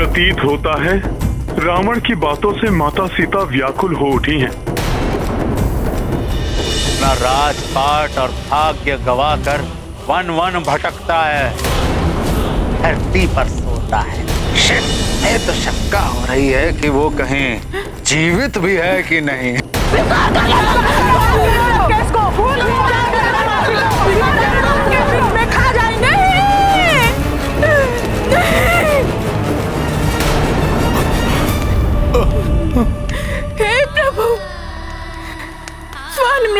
प्रतीत होता है रावण की बातों से माता सीता व्याकुल हो उठी हैं। अपना राजपाट और भाग्य गवा कर वन वन भटकता है। धरती पर सोता है। मुझे तो शक्का हो रही है कि वो कहीं जीवित भी है कि नहीं।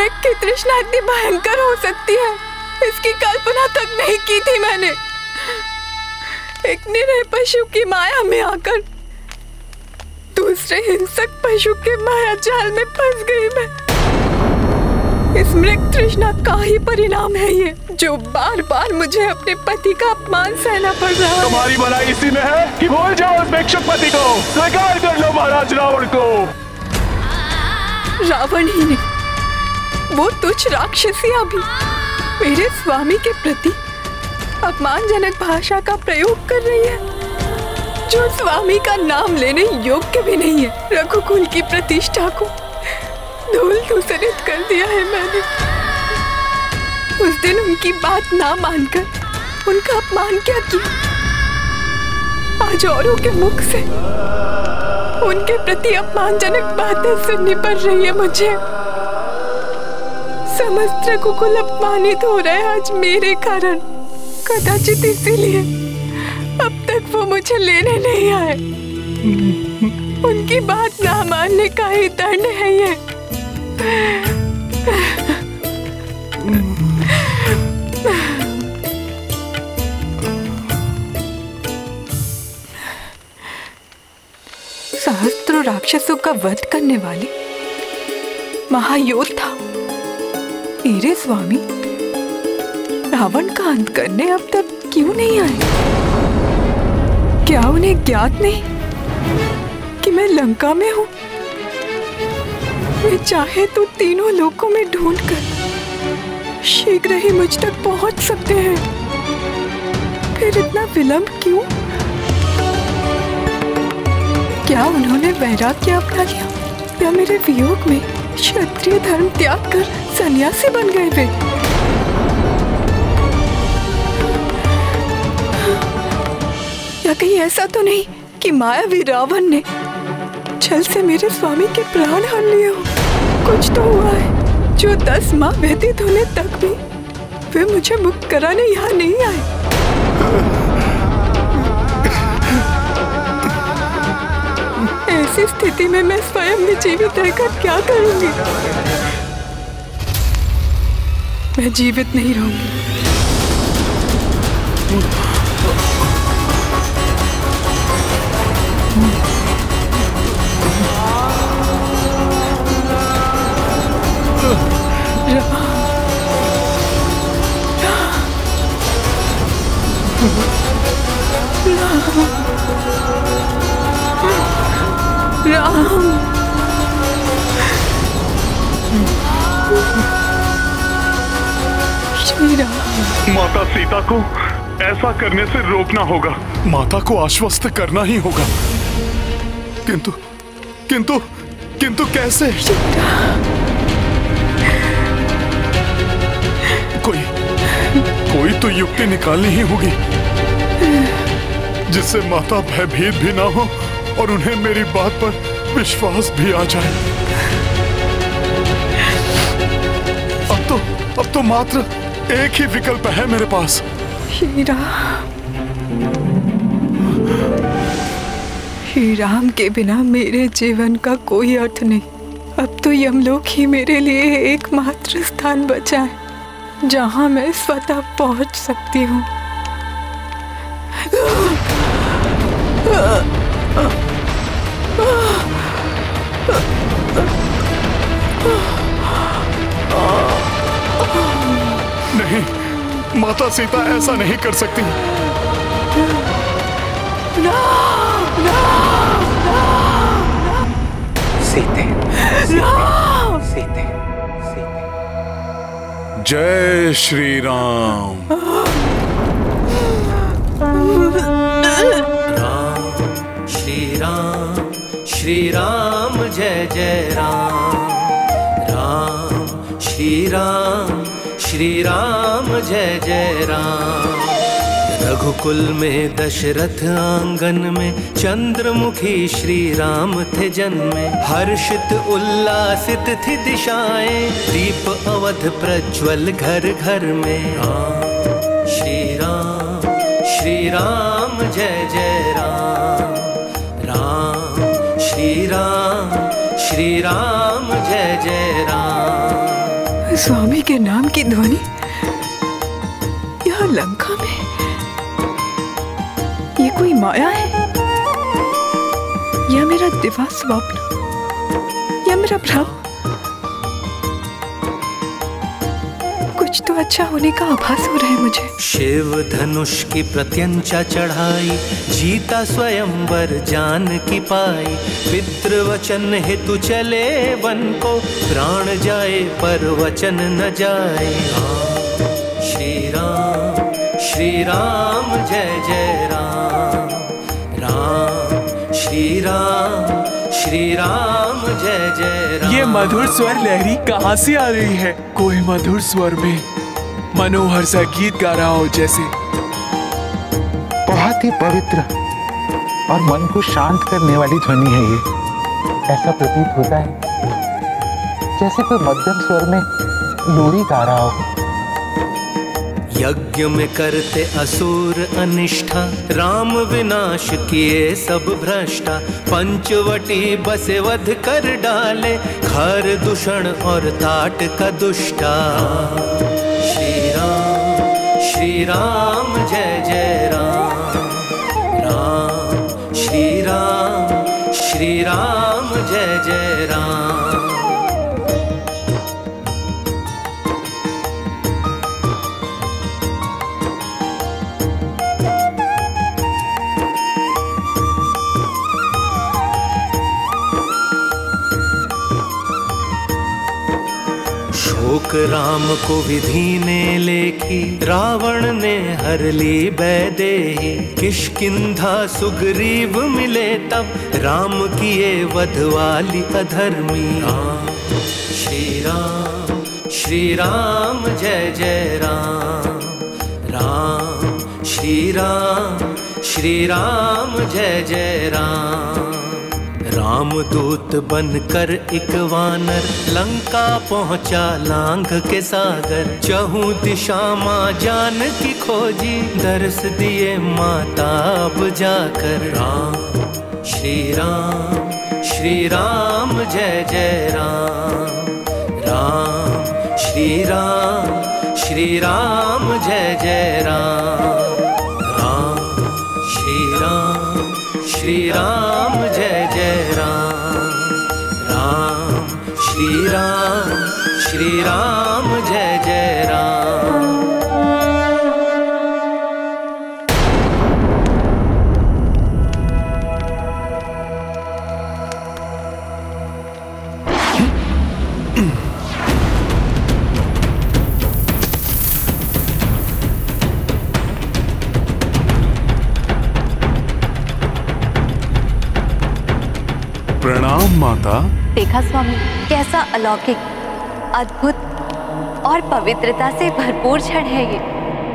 मृग की तृष्णा इतनी भयंकर हो सकती है? इसकी कल्पना तक नहीं की थी मैंने। एक निरह पशु की माया में आकर दूसरे हिंसक पशु के माया जाल में फंस गई मैं। इस मृग तृष्णा का ही परिणाम है ये जो बार बार मुझे अपने पति का अपमान सहना पड़ रहा है। तुम्हारी भलाई इसी में है कि भूल जाओ उस भिक्षुक पति को। स्वीकार कर लो महाराज रावण को। रावण ही नहीं वो तुच्छ राक्षसियाँ भी मेरे स्वामी के प्रति अपमानजनक भाषा का प्रयोग कर रही है, जो स्वामी का नाम लेने योग्य भी नहीं है। रघुकुल की प्रतिष्ठा को धूल धूसरित कर दिया है मैंने। उस दिन उनकी बात ना मानकर उनका अपमान क्या किया? आज औरों के मुख से उनके प्रति अपमानजनक बातें सुननी पड़ रही है मुझे। समस्त रघुकुल अपमानित हो रहे हैं आज मेरे कारण। कदाचित इसीलिए अब तक वो मुझे लेने नहीं आए। उनकी बात ना मानने का ही दंड है ये। सहस्त्रों राक्षसों का वध करने वाले महायोद्धा। मेरे स्वामी। रावण का अंत करने अब तक क्यों नहीं आए? क्या उन्हें ज्ञात नहीं कि मैं लंका में हूँ? वे चाहे तो तीनों लोकों में ढूंढ कर शीघ्र ही मुझ तक पहुँच सकते हैं। फिर इतना विलंब क्यों? क्या उन्होंने वैराग्य अपना लिया? या मेरे वियोग में क्षत्रिय धर्म त्याग कर सन्यासी बन गए वे। या कहीं ऐसा तो नहीं कि मायावी रावण ने छल से मेरे स्वामी के प्राण हर लिए हो। कुछ तो हुआ है, जो दस माह व्यतीत होने तक भी वे मुझे मुक्त कराने यहाँ नहीं आए। ऐसी स्थिति में मैं स्वयं भी जीवित रहकर क्या करूँगी? मैं जीवित नहीं रहूँगी। राम माता सीता को ऐसा करने से रोकना होगा। माता को आश्वस्त करना ही होगा। किंतु किंतु किंतु कैसे? कोई कोई तो युक्ति निकालनी ही होगी, जिससे माता भयभीत भी ना हो और उन्हें मेरी बात पर विश्वास भी आ जाए। अब तो अब तो मात्र एक ही विकल्प है मेरे पास। श्री राम राम के बिना मेरे जीवन का कोई अर्थ नहीं। अब तो यमलोक ही मेरे लिए एकमात्र स्थान बचा है, जहाँ मैं स्वतः पहुँच सकती हूँ। नहीं माता सीता ऐसा नहीं कर सकती। सीते सीते सीते सीते। जय श्री राम श्री राम जय जय राम। राम श्री राम श्री राम जय जय राम। रघुकुल में, दशरथ आँगन में, चंद्रमुखी श्री राम थे जन्मे। हर्षित, उल्लासित थी दिशाएँ, दीप अवध प्रज्वल घर घर में। राम श्री राम श्री राम जय जय राम। राम श्री राम श्री राम जय जय राम। स्वामी के नाम की ध्वनि यह लंका में? ये कोई माया है? या मेरा दिवा स्वप्न? या मेरा भ्रम? कुछ तो अच्छा होने का आभास हो रहा है मुझे। शिव धनुष की प्रत्यंचा चढ़ाई, जीता स्वयंवर जान की पाई। पितृवचन हेतु चले वन को, प्राण जाए पर वचन न जाए। श्री राम श्री राम जय जय राम। राम श्री राम श्री राम जय जय राम। ये मधुर स्वर लहरी कहाँ से आ रही है? कोई मधुर स्वर में मनोहर सा गीत गा रहा हो जैसे। बहुत ही पवित्र और मन को शांत करने वाली ध्वनि है ये। ऐसा प्रतीत होता है जैसे कोई मध्यम स्वर में लोरी गा रहा हो। यज्ञ में करते असुर अनिष्ठा। राम विनाश किए सब भ्रष्टा। पंचवटी बसे वध कर डाले। खर दूषण और ताट का दुष्टा। श्री राम श्री राम जय जय राम। राम श्री राम श्री राम जय जय राम। शोक राम को विधि ने लेखी, रावण ने हर ली बैदेही। किशकिधा सुग्रीव मिले तब, राम किए वध वाली अधर्मी। राम, श्री राम श्री राम, जय जय राम। राम, श्री राम श्री राम, जय जय राम। राम दूत बनकर एक वानर लंका पहुँचा लांग के सागर। चहु दिशा माँ जान की खोजी दर्श दिए माता अब जाकर। राम, श्री राम श्री राम, जय जय राम। राम, श्री राम श्री राम, जय जय राम। राम, श्री राम श्री राम राम श्री राम जय जय राम। प्रणाम माता। देखा स्वामी। कैसा अलौकिक, अद्भुत और पवित्रता से भरपूर क्षण है ये।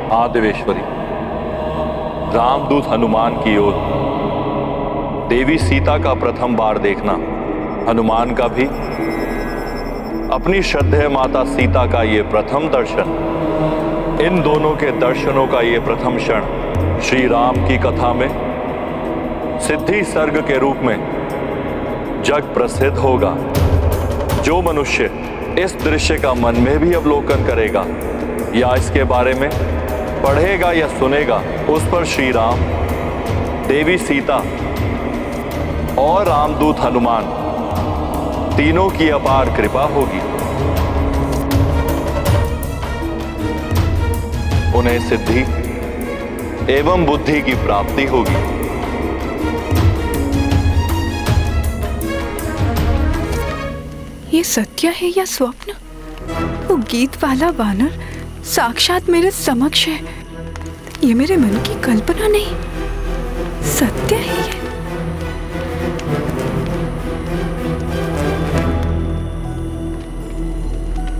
हाँ देवेश्वरी रामदूत हनुमान की ओर। देवी सीता का प्रथम बार देखना, हनुमान का भी। अपनी श्रद्धेय माता सीता का ये प्रथम दर्शन, इन दोनों के दर्शनों का ये प्रथम क्षण, श्री राम की कथा में, सिद्धि सर्ग के रूप में, जग प्रसिद्ध होगा। जो मनुष्य इस दृश्य का मन में भी अवलोकन करेगा या इसके बारे में पढ़ेगा या सुनेगा, उस पर श्री राम देवी सीता और रामदूत हनुमान तीनों की अपार कृपा होगी। उन्हें सिद्धि एवं बुद्धि की प्राप्ति होगी। ये सत्य है या स्वप्न? वो गीत वाला वानर साक्षात मेरे समक्ष है। ये मेरे मन की कल्पना नहीं। सत्य है ये।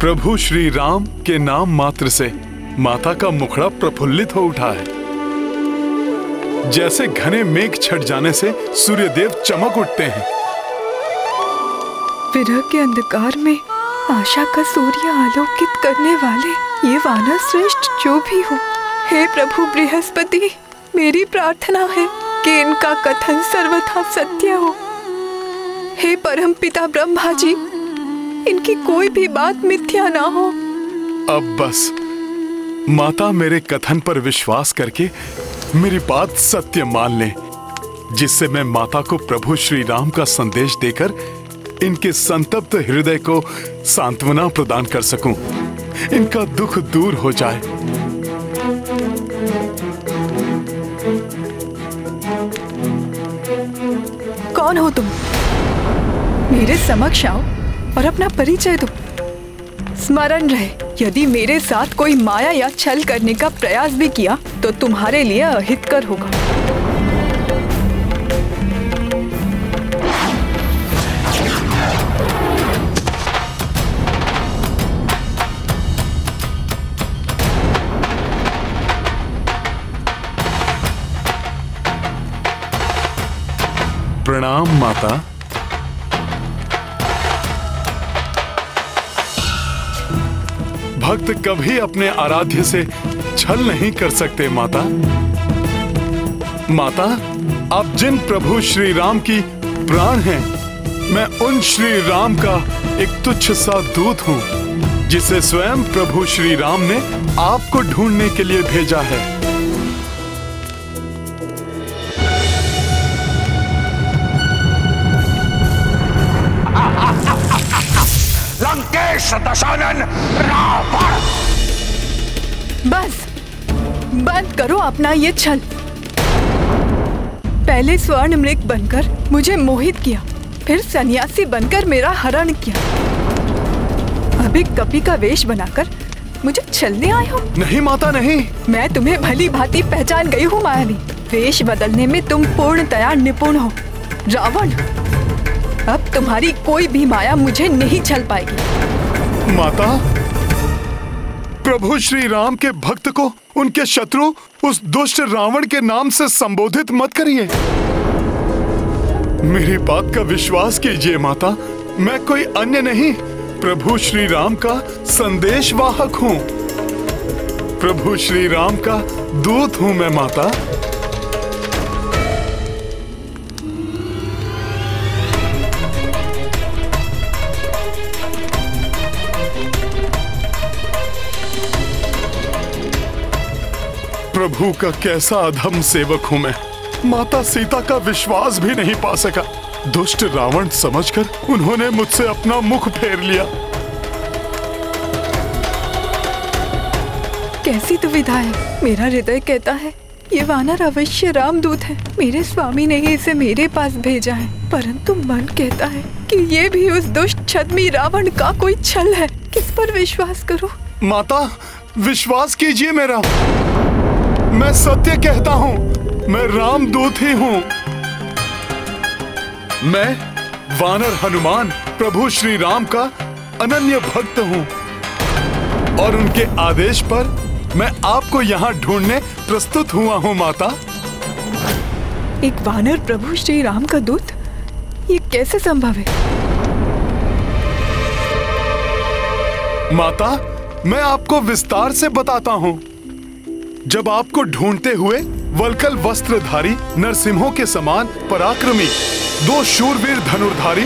प्रभु श्री राम के नाम मात्र से माता का मुखड़ा प्रफुल्लित हो उठा है। जैसे घने मेघ छट जाने से सूर्यदेव चमक उठते हैं। विरह के अंधकार में आशा का सूर्य आलोकित करने वाले ये वानर श्रेष्ठ जो भी हो। हे प्रभु बृहस्पति, मेरी प्रार्थना है कि इनका कथन सर्वथा सत्य हो। हे परम पिता ब्रह्मा जी, इनकी कोई भी बात मिथ्या ना हो। अब बस, माता मेरे कथन पर विश्वास करके मेरी बात सत्य मान ले, जिससे मैं माता को प्रभु श्री राम का संदेश देकर इनके संतप्त हृदय को सांत्वना प्रदान कर सकूँ। इनका दुख दूर हो जाए। कौन हो तुम? मेरे समक्ष आओ और अपना परिचय दो। स्मरण रहे, यदि मेरे साथ कोई माया या छल करने का प्रयास भी किया तो तुम्हारे लिए अहितकर होगा। प्रणाम, माता। भक्त कभी अपने आराध्य से छल नहीं कर सकते, माता। माता, आप जिन प्रभु श्री राम की प्राण हैं, मैं उन श्री राम का एक तुच्छ सा दूत हूँ, जिसे स्वयं प्रभु श्री राम ने आपको ढूँढने के लिए भेजा है। दशानन रावण बस। बंद करो अपना ये छल। पहले स्वर्ण मृग बनकर मुझे मोहित किया फिर सन्यासी बनकर मेरा हरण किया। अभी कपि का वेश बनाकर मुझे छलने आए हो? नहीं माता नहीं। मैं तुम्हें भली भांति पहचान गई हूँ मायावी। वेश बदलने में तुम पूर्णतया निपुण हो। रावण अब तुम्हारी कोई भी माया मुझे नहीं छल पाएगी। माता? प्रभु श्री राम के भक्त को, उनके शत्रु, उस दुष्ट रावण के नाम से संबोधित मत करिए। मेरी बात का विश्वास कीजिए माता। मैं कोई अन्य नहीं, प्रभु श्री राम का संदेश वाहक हूँ। प्रभु श्री राम का दूत हूँ मैं माता। प्रभु का कैसा अधम सेवक हूँ मैं। माता सीता का विश्वास भी नहीं पा सका। दुष्ट रावण समझकर उन्होंने मुझसे अपना मुख फेर लिया। कैसी दुविधा है। मेरा हृदय कहता है ये वानर अवश्य रामदूत है। मेरे स्वामी ने ही इसे मेरे पास भेजा है। परंतु मन कहता है कि ये भी उस दुष्ट छदमी रावण का कोई छल है। किस पर विश्वास करूँ? माता विश्वास कीजिए मेरा। मैं सत्य कहता हूँ मैं रामदूत ही हूँ। मैं वानर हनुमान प्रभु श्री राम का अनन्य भक्त हूँ। और उनके आदेश पर मैं आपको यहाँ ढूँढने प्रस्तुत हुआ हूँ माता। एक वानर प्रभु श्री राम का दूत? ये कैसे संभव है? माता मैं आपको विस्तार से बताता हूँ। जब आपको ढूंढते हुए वलकल वस्त्रधारी नरसिंहों के समान पराक्रमी, दो शूरवीर धनुर्धारी,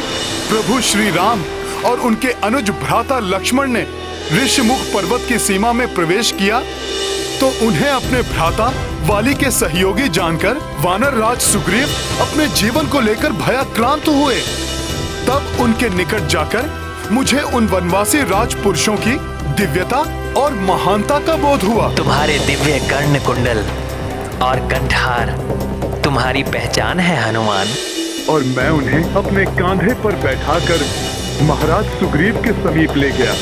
प्रभु श्री राम और उनके अनुज भ्राता लक्ष्मण ने ऋषिमुख पर्वत की सीमा में प्रवेश किया तो उन्हें अपने भ्राता वाली के सहयोगी जानकर वानर राज सुग्रीव अपने जीवन को लेकर भयाक्रांत हुए। तब उनके निकट जाकर मुझे उन वनवासी राजपुरुषों की दिव्यता और महानता का बोध हुआ। तुम्हारे दिव्य कर्ण कुंडल और कंठार तुम्हारी पहचान है हनुमान। और मैं उन्हें अपने कांधे पर बैठाकर महाराज सुग्रीव के समीप ले गया।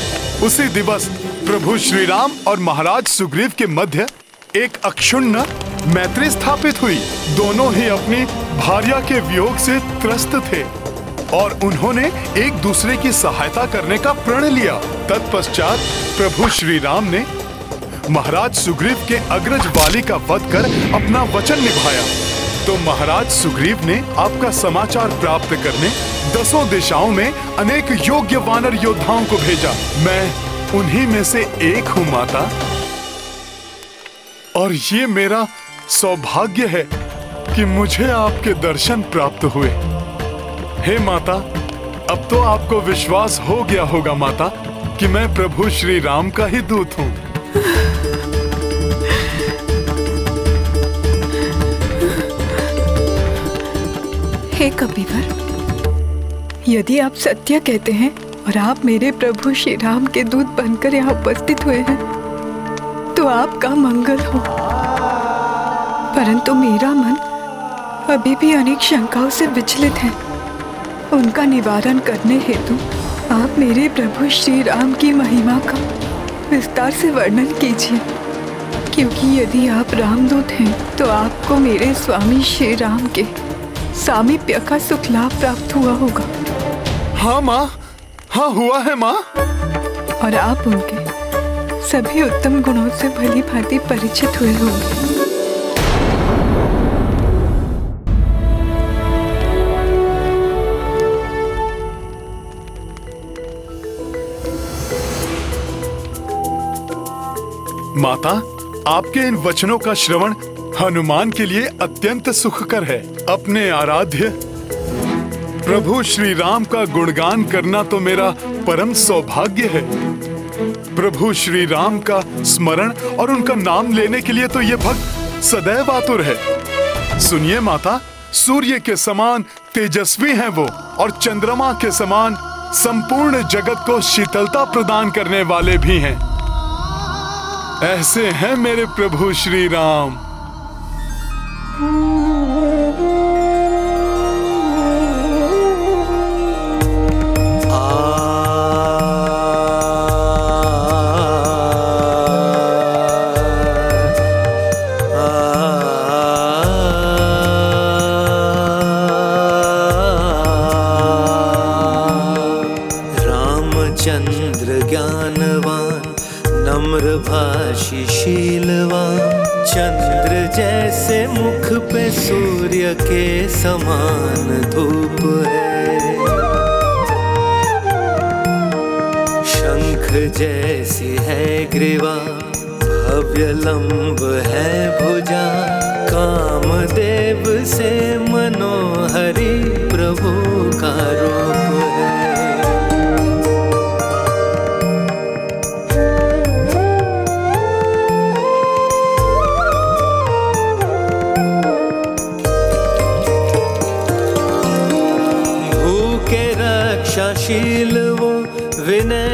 उसी दिवस प्रभु श्री राम और महाराज सुग्रीव के मध्य एक अक्षुण्ण मैत्री स्थापित हुई। दोनों ही अपनी भार्या के वियोग से त्रस्त थे। और उन्होंने एक दूसरे की सहायता करने का प्रण लिया। तत्पश्चात प्रभु श्री राम ने महाराज सुग्रीव के अग्रज वाली का वध कर अपना वचन निभाया। तो महाराज सुग्रीव ने आपका समाचार प्राप्त करने दसों दिशाओं में अनेक योग्य वानर योद्धाओं को भेजा। मैं उन्हीं में से एक हूँ, माता। और ये मेरा सौभाग्य है कि मुझे आपके दर्शन प्राप्त हुए। हे माता, अब तो आपको विश्वास हो गया होगा माता, कि मैं प्रभु श्री राम का ही दूत हूँ। हे कपिवर यदि आप सत्य कहते हैं और आप मेरे प्रभु श्री राम के दूत बनकर यहाँ उपस्थित हुए हैं तो आपका मंगल हो। परंतु मेरा मन अभी भी अनेक शंकाओं से विचलित है। उनका निवारण करने हेतु आप मेरे प्रभु श्री राम की महिमा का विस्तार से वर्णन कीजिए। क्योंकि यदि आप रामदूत हैं तो आपको मेरे स्वामी श्री राम के सामीप्य का सुख लाभ प्राप्त हुआ होगा। हाँ माँ हाँ हुआ है माँ। और आप उनके सभी उत्तम गुणों से भली भांति परिचित हुए होंगे। माता, आपके इन वचनों का श्रवण हनुमान के लिए अत्यंत सुखकर है। अपने आराध्य, प्रभु श्री राम का गुणगान करना तो मेरा परम सौभाग्य है। प्रभु श्री राम का स्मरण और उनका नाम लेने के लिए तो ये भक्त सदैव आतुर है। सुनिए माता, सूर्य के समान तेजस्वी हैं वो और चंद्रमा के समान संपूर्ण जगत को शीतलता प्रदान करने वाले भी हैं। ऐसे हैं मेरे प्रभु श्री राम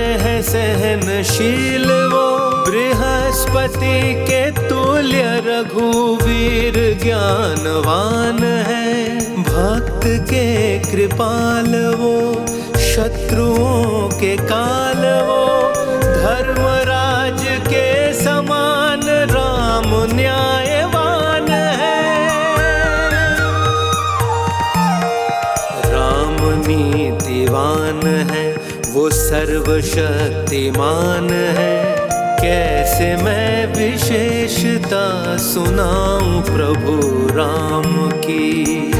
है सहनशील वो। बृहस्पति के तुल्य रघुवीर ज्ञानवान है। भक्त के कृपाल वो, शत्रुओं के काल वो। धर्मराज के समान राम न्यायवान सर्वशक्तिमान है। कैसे मैं विशेषता सुनाऊं प्रभु राम की?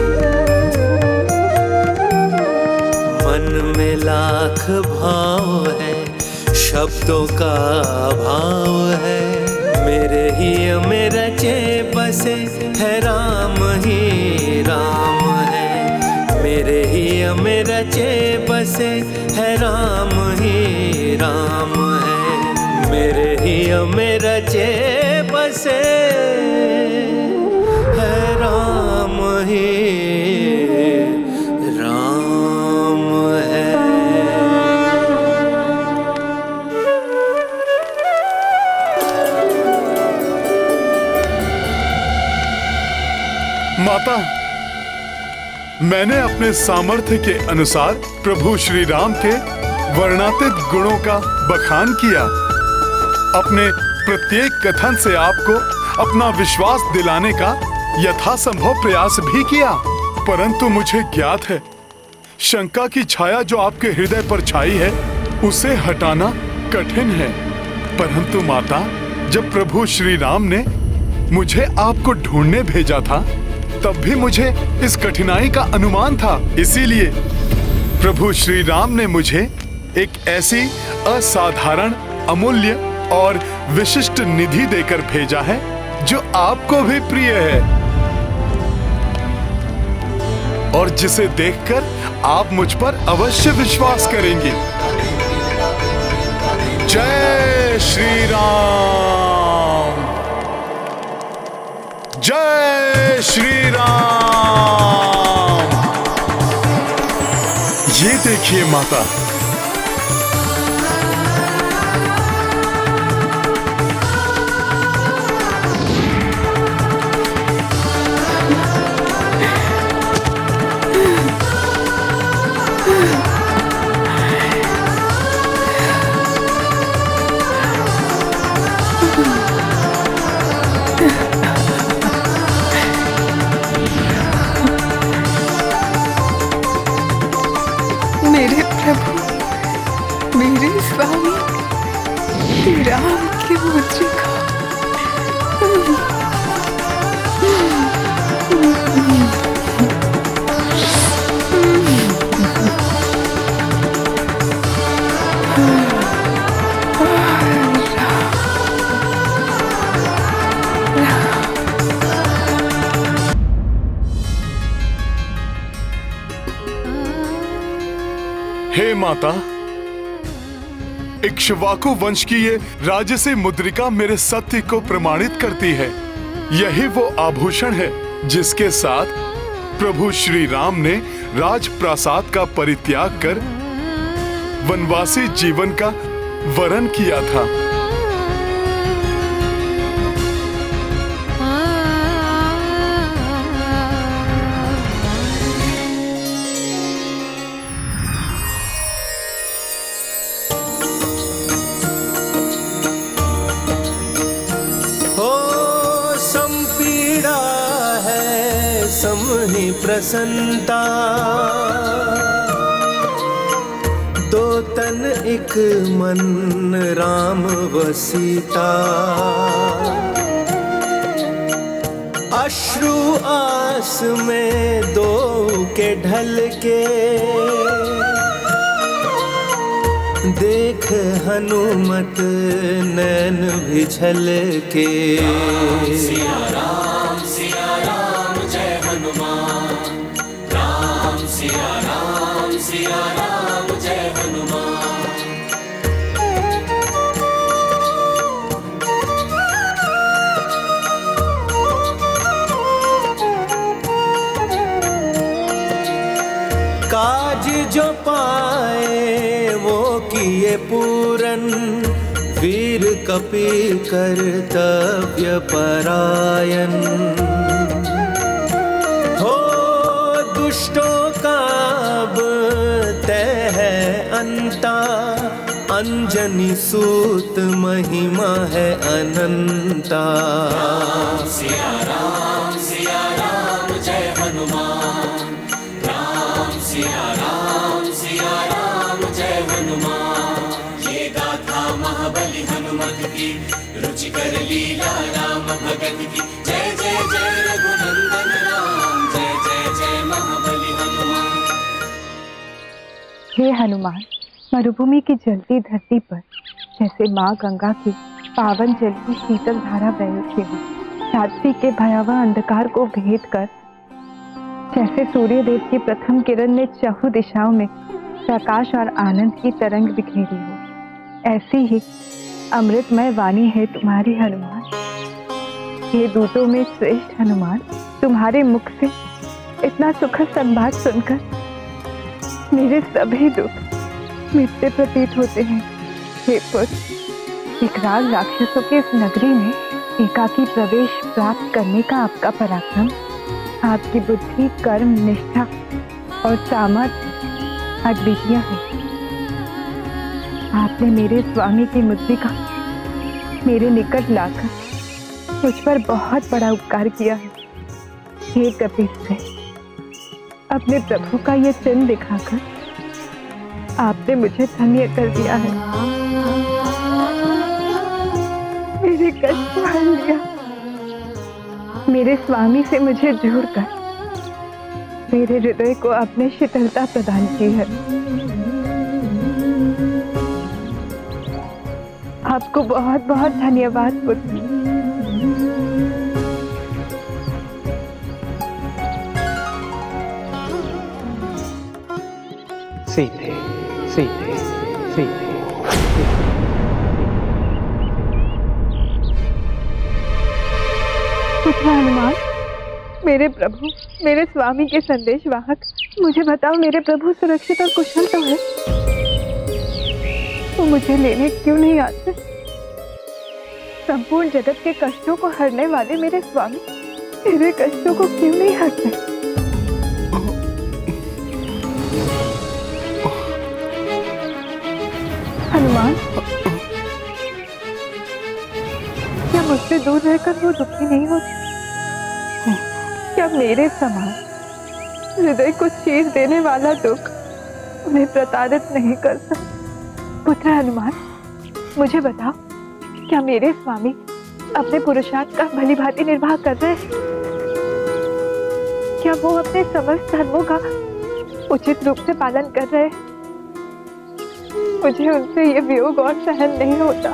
मन में लाख भाव है, शब्दों का अभाव है। मेरे ही मेरा चे बसे है राम ही राम है। मेरे ही मेरा चे बसे है, राम ही राम है। मेरे ही मेरा चे बसे है, राम ही राम है। माता मैंने अपने सामर्थ्य के अनुसार प्रभु श्री राम के वर्णातीत गुणों का बखान किया। अपने प्रत्येक कथन से आपको अपना विश्वास दिलाने का यथासंभव प्रयास भी किया, परंतु मुझे ज्ञात है, शंका की छाया जो आपके हृदय पर छाई है, उसे हटाना कठिन है। परंतु माता, जब प्रभु श्री राम ने मुझे आपको ढूँढने भेजा था तब भी मुझे इस कठिनाई का अनुमान था। इसीलिए प्रभु श्री राम ने मुझे एक ऐसी असाधारण, अमूल्य और विशिष्ट निधि देकर भेजा है, जो आपको भी प्रिय है। और जिसे देखकर आप मुझ पर अवश्य विश्वास करेंगे। जय श्री राम जय श्री राम ये देखिए माता माता इक्ष्वाकु वंश की ये राजसी मुद्रिका मेरे सत्य को प्रमाणित करती है। यही वो आभूषण है, जिसके साथ प्रभु श्री राम ने राजप्रासाद का परित्याग कर वनवासी जीवन का वरण किया था। प्रसन्नता। दो तन, एक मन, राम वसीता। अश्रु आस में दो के ढल के देख हनुमत नैन बिछल के कपि कर्तव्य परायण हो दुष्टों का अब है अंता। अंजनी सूत महिमा है अनंता। हे हनुमान, मरुभूमि की जलती धरती पर, जैसे माँ गंगा की पावन जल की शीतल धारा बह उठी हो रात्रि के भयावह अंधकार को भेद कर, जैसे सूर्य देव की प्रथम किरण ने चहु दिशाओं में प्रकाश और आनंद की तरंग बिखेरी हो, ऐसी ही अमृतमय वाणी है तुम्हारी हनुमान। ये दूतों में श्रेष्ठ हनुमान तुम्हारे मुख से इतना सुखद संवाद सुनकर मेरे सभी दुख मिटते प्रतीत होते हैं। हे पुत्र राक्षसों के इस नगरी में एकाकी प्रवेश प्राप्त करने का आपका पराक्रम, आपकी बुद्धि, कर्म, निष्ठा और सामर्थ्य अद्वितीय है। आपने मेरे स्वामी की का मेरे निकट लाकर मुझ पर बहुत बड़ा उपकार किया है। हे अपने प्रभु का ये चिन्ह दिखाकर आपने मुझे धन्य कर दिया है। मेरे लिया। मेरे स्वामी से मुझे जोड़कर मेरे हृदय को आपने शीतलता प्रदान की है। आपको बहुत बहुत धन्यवाद पुत्र। पुत्र हनुमान मेरे प्रभु मेरे स्वामी के संदेश वाहक मुझे बताओ मेरे प्रभु सुरक्षित और कुशल तो है? तो मुझे लेने क्यों नहीं आते? संपूर्ण जगत के कष्टों को हरने वाले मेरे स्वामी मेरे कष्टों को क्यों नहीं हरते? हनुमान, क्या मुझसे दूर रहकर वो दुखी नहीं होती? क्या मेरे समान हृदय को चीर देने वाला दुख उन्हें प्रताड़ित नहीं करता पुत्र हनुमान, मुझे बताओ, क्या मेरे स्वामी अपने पुरुषार्थ का भली भांति निर्वाह कर रहे हैं? क्या वो अपने समस्त धर्मों का उचित रूप से पालन कर रहे हैं? मुझे उनसे ये वियोग और सहन नहीं होता।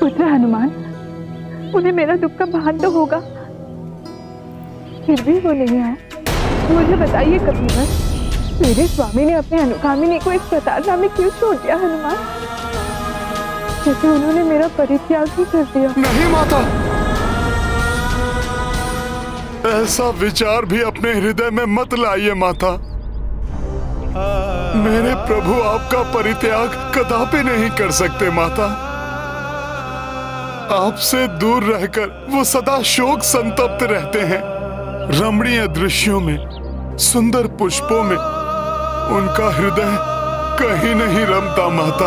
पुत्र हनुमान, उन्हें मेरा दुख का भान तो होगा। फिर भी वो नहीं आए मुझे बताइए कभी बस मेरे स्वामी ने अपने अनुगामिनी को इस प्रताड़ना में क्यों छोड़ दिया, हनुमान? जैसे उन्होंने मेरा परित्याग ही कर दिया। नहीं माता। ऐसा विचार भी अपने हृदय में मत लाइए माता। मेरे प्रभु आपका परित्याग कदापि नहीं कर सकते माता। आपसे दूर रहकर वो सदा शोक संतप्त रहते हैं। रमणीय दृश्यों में, सुंदर पुष्पों में, उनका हृदय कहीं नहीं रमता माता।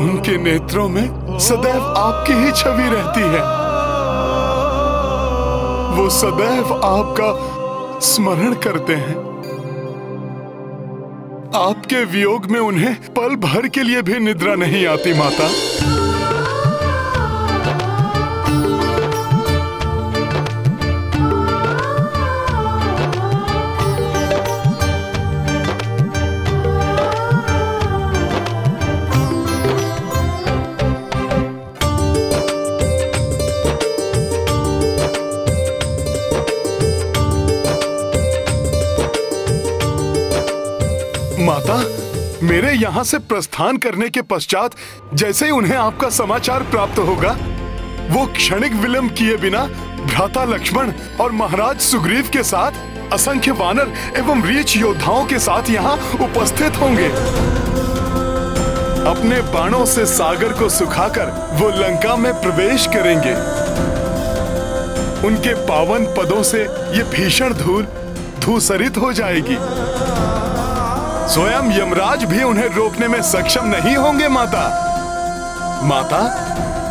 उनके नेत्रों में सदैव आपकी ही छवि रहती है। वो सदैव आपका स्मरण करते हैं। आपके वियोग में उन्हें पल भर के लिए भी निद्रा नहीं आती माता। मेरे यहाँ से प्रस्थान करने के पश्चात जैसे ही उन्हें आपका समाचार प्राप्त होगा, वो क्षणिक विलंब किए बिना भ्राता लक्ष्मण और महाराज सुग्रीव के साथ, असंख्य वानर एवं रीच योद्धाओं के साथ यहाँ उपस्थित होंगे। अपने बाणों से सागर को सुखाकर वो लंका में प्रवेश करेंगे। उनके पावन पदों से ये भीषण धूल धूसरित हो जाएगी। स्वयं यमराज भी उन्हें रोकने में सक्षम नहीं होंगे, माता। माता,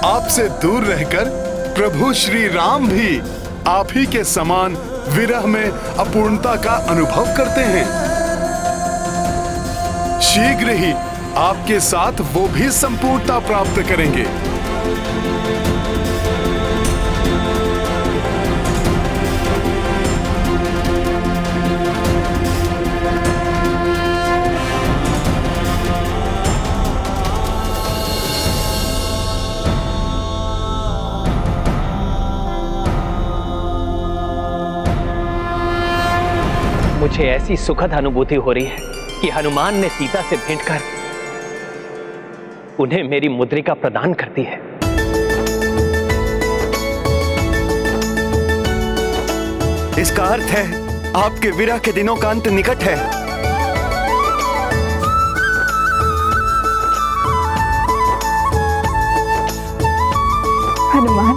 आपसे दूर रहकर प्रभु श्री राम भी आप ही के समान विरह में अपूर्णता का अनुभव करते हैं। शीघ्र ही आपके साथ वो भी संपूर्णता प्राप्त करेंगे। मुझे ऐसी सुखद अनुभूति हो रही है कि हनुमान ने सीता से भेंट कर उन्हें मेरी मुद्रिका प्रदान कर दी है। इसका अर्थ है आपके विरह के दिनों का अंत निकट है। हनुमान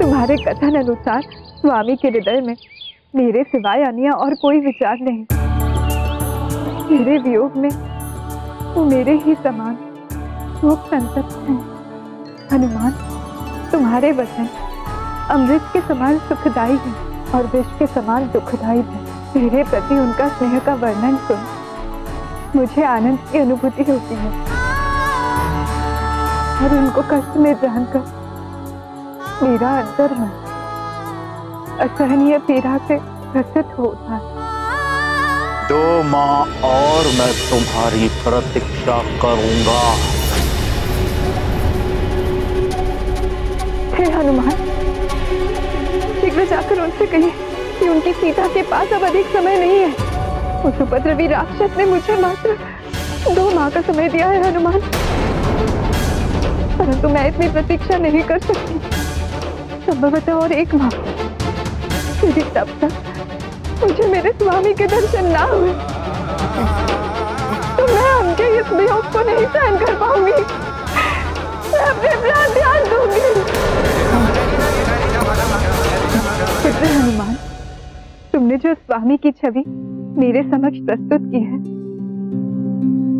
तुम्हारे कथन अनुसार स्वामी के हृदय में मेरे सिवाय अन्य और कोई विचार नहीं। मेरे वियोग में वो मेरे ही समान खूब संतप्त हैं। हनुमान, तुम्हारे वचन अमृत के समान सुखदायी है और विष के समान दुखदायी है। मेरे प्रति उनका स्नेह का वर्णन सुन। मुझे आनंद की अनुभूति होती है और उनको कष्ट में जानकर मेरा अंतर मन असहनीय पीड़ा से ग्रसित होता है दो माँ और मैं तुम्हारी प्रतीक्षा करूँगा। हे हनुमान शीघ्र जाकर उनसे कहिए कि उनकी सीता के पास अब अधिक समय नहीं है। उस उपद्रवी राक्षस ने मुझे मात्र दो माह का समय दिया है हनुमान। परंतु मैं इतनी प्रतीक्षा नहीं कर सकती। संभवतः और एक माह यदि तब तक मुझे मेरे स्वामी के दर्शन ना हुए। तो मैं उनके इस वियोग को नहीं सहन कर पाऊँगी। मैं अपने प्राण ध्यान दूँगी। पुत्र हनुमान, तुमने जो स्वामी की छवि मेरे समक्ष प्रस्तुत की है,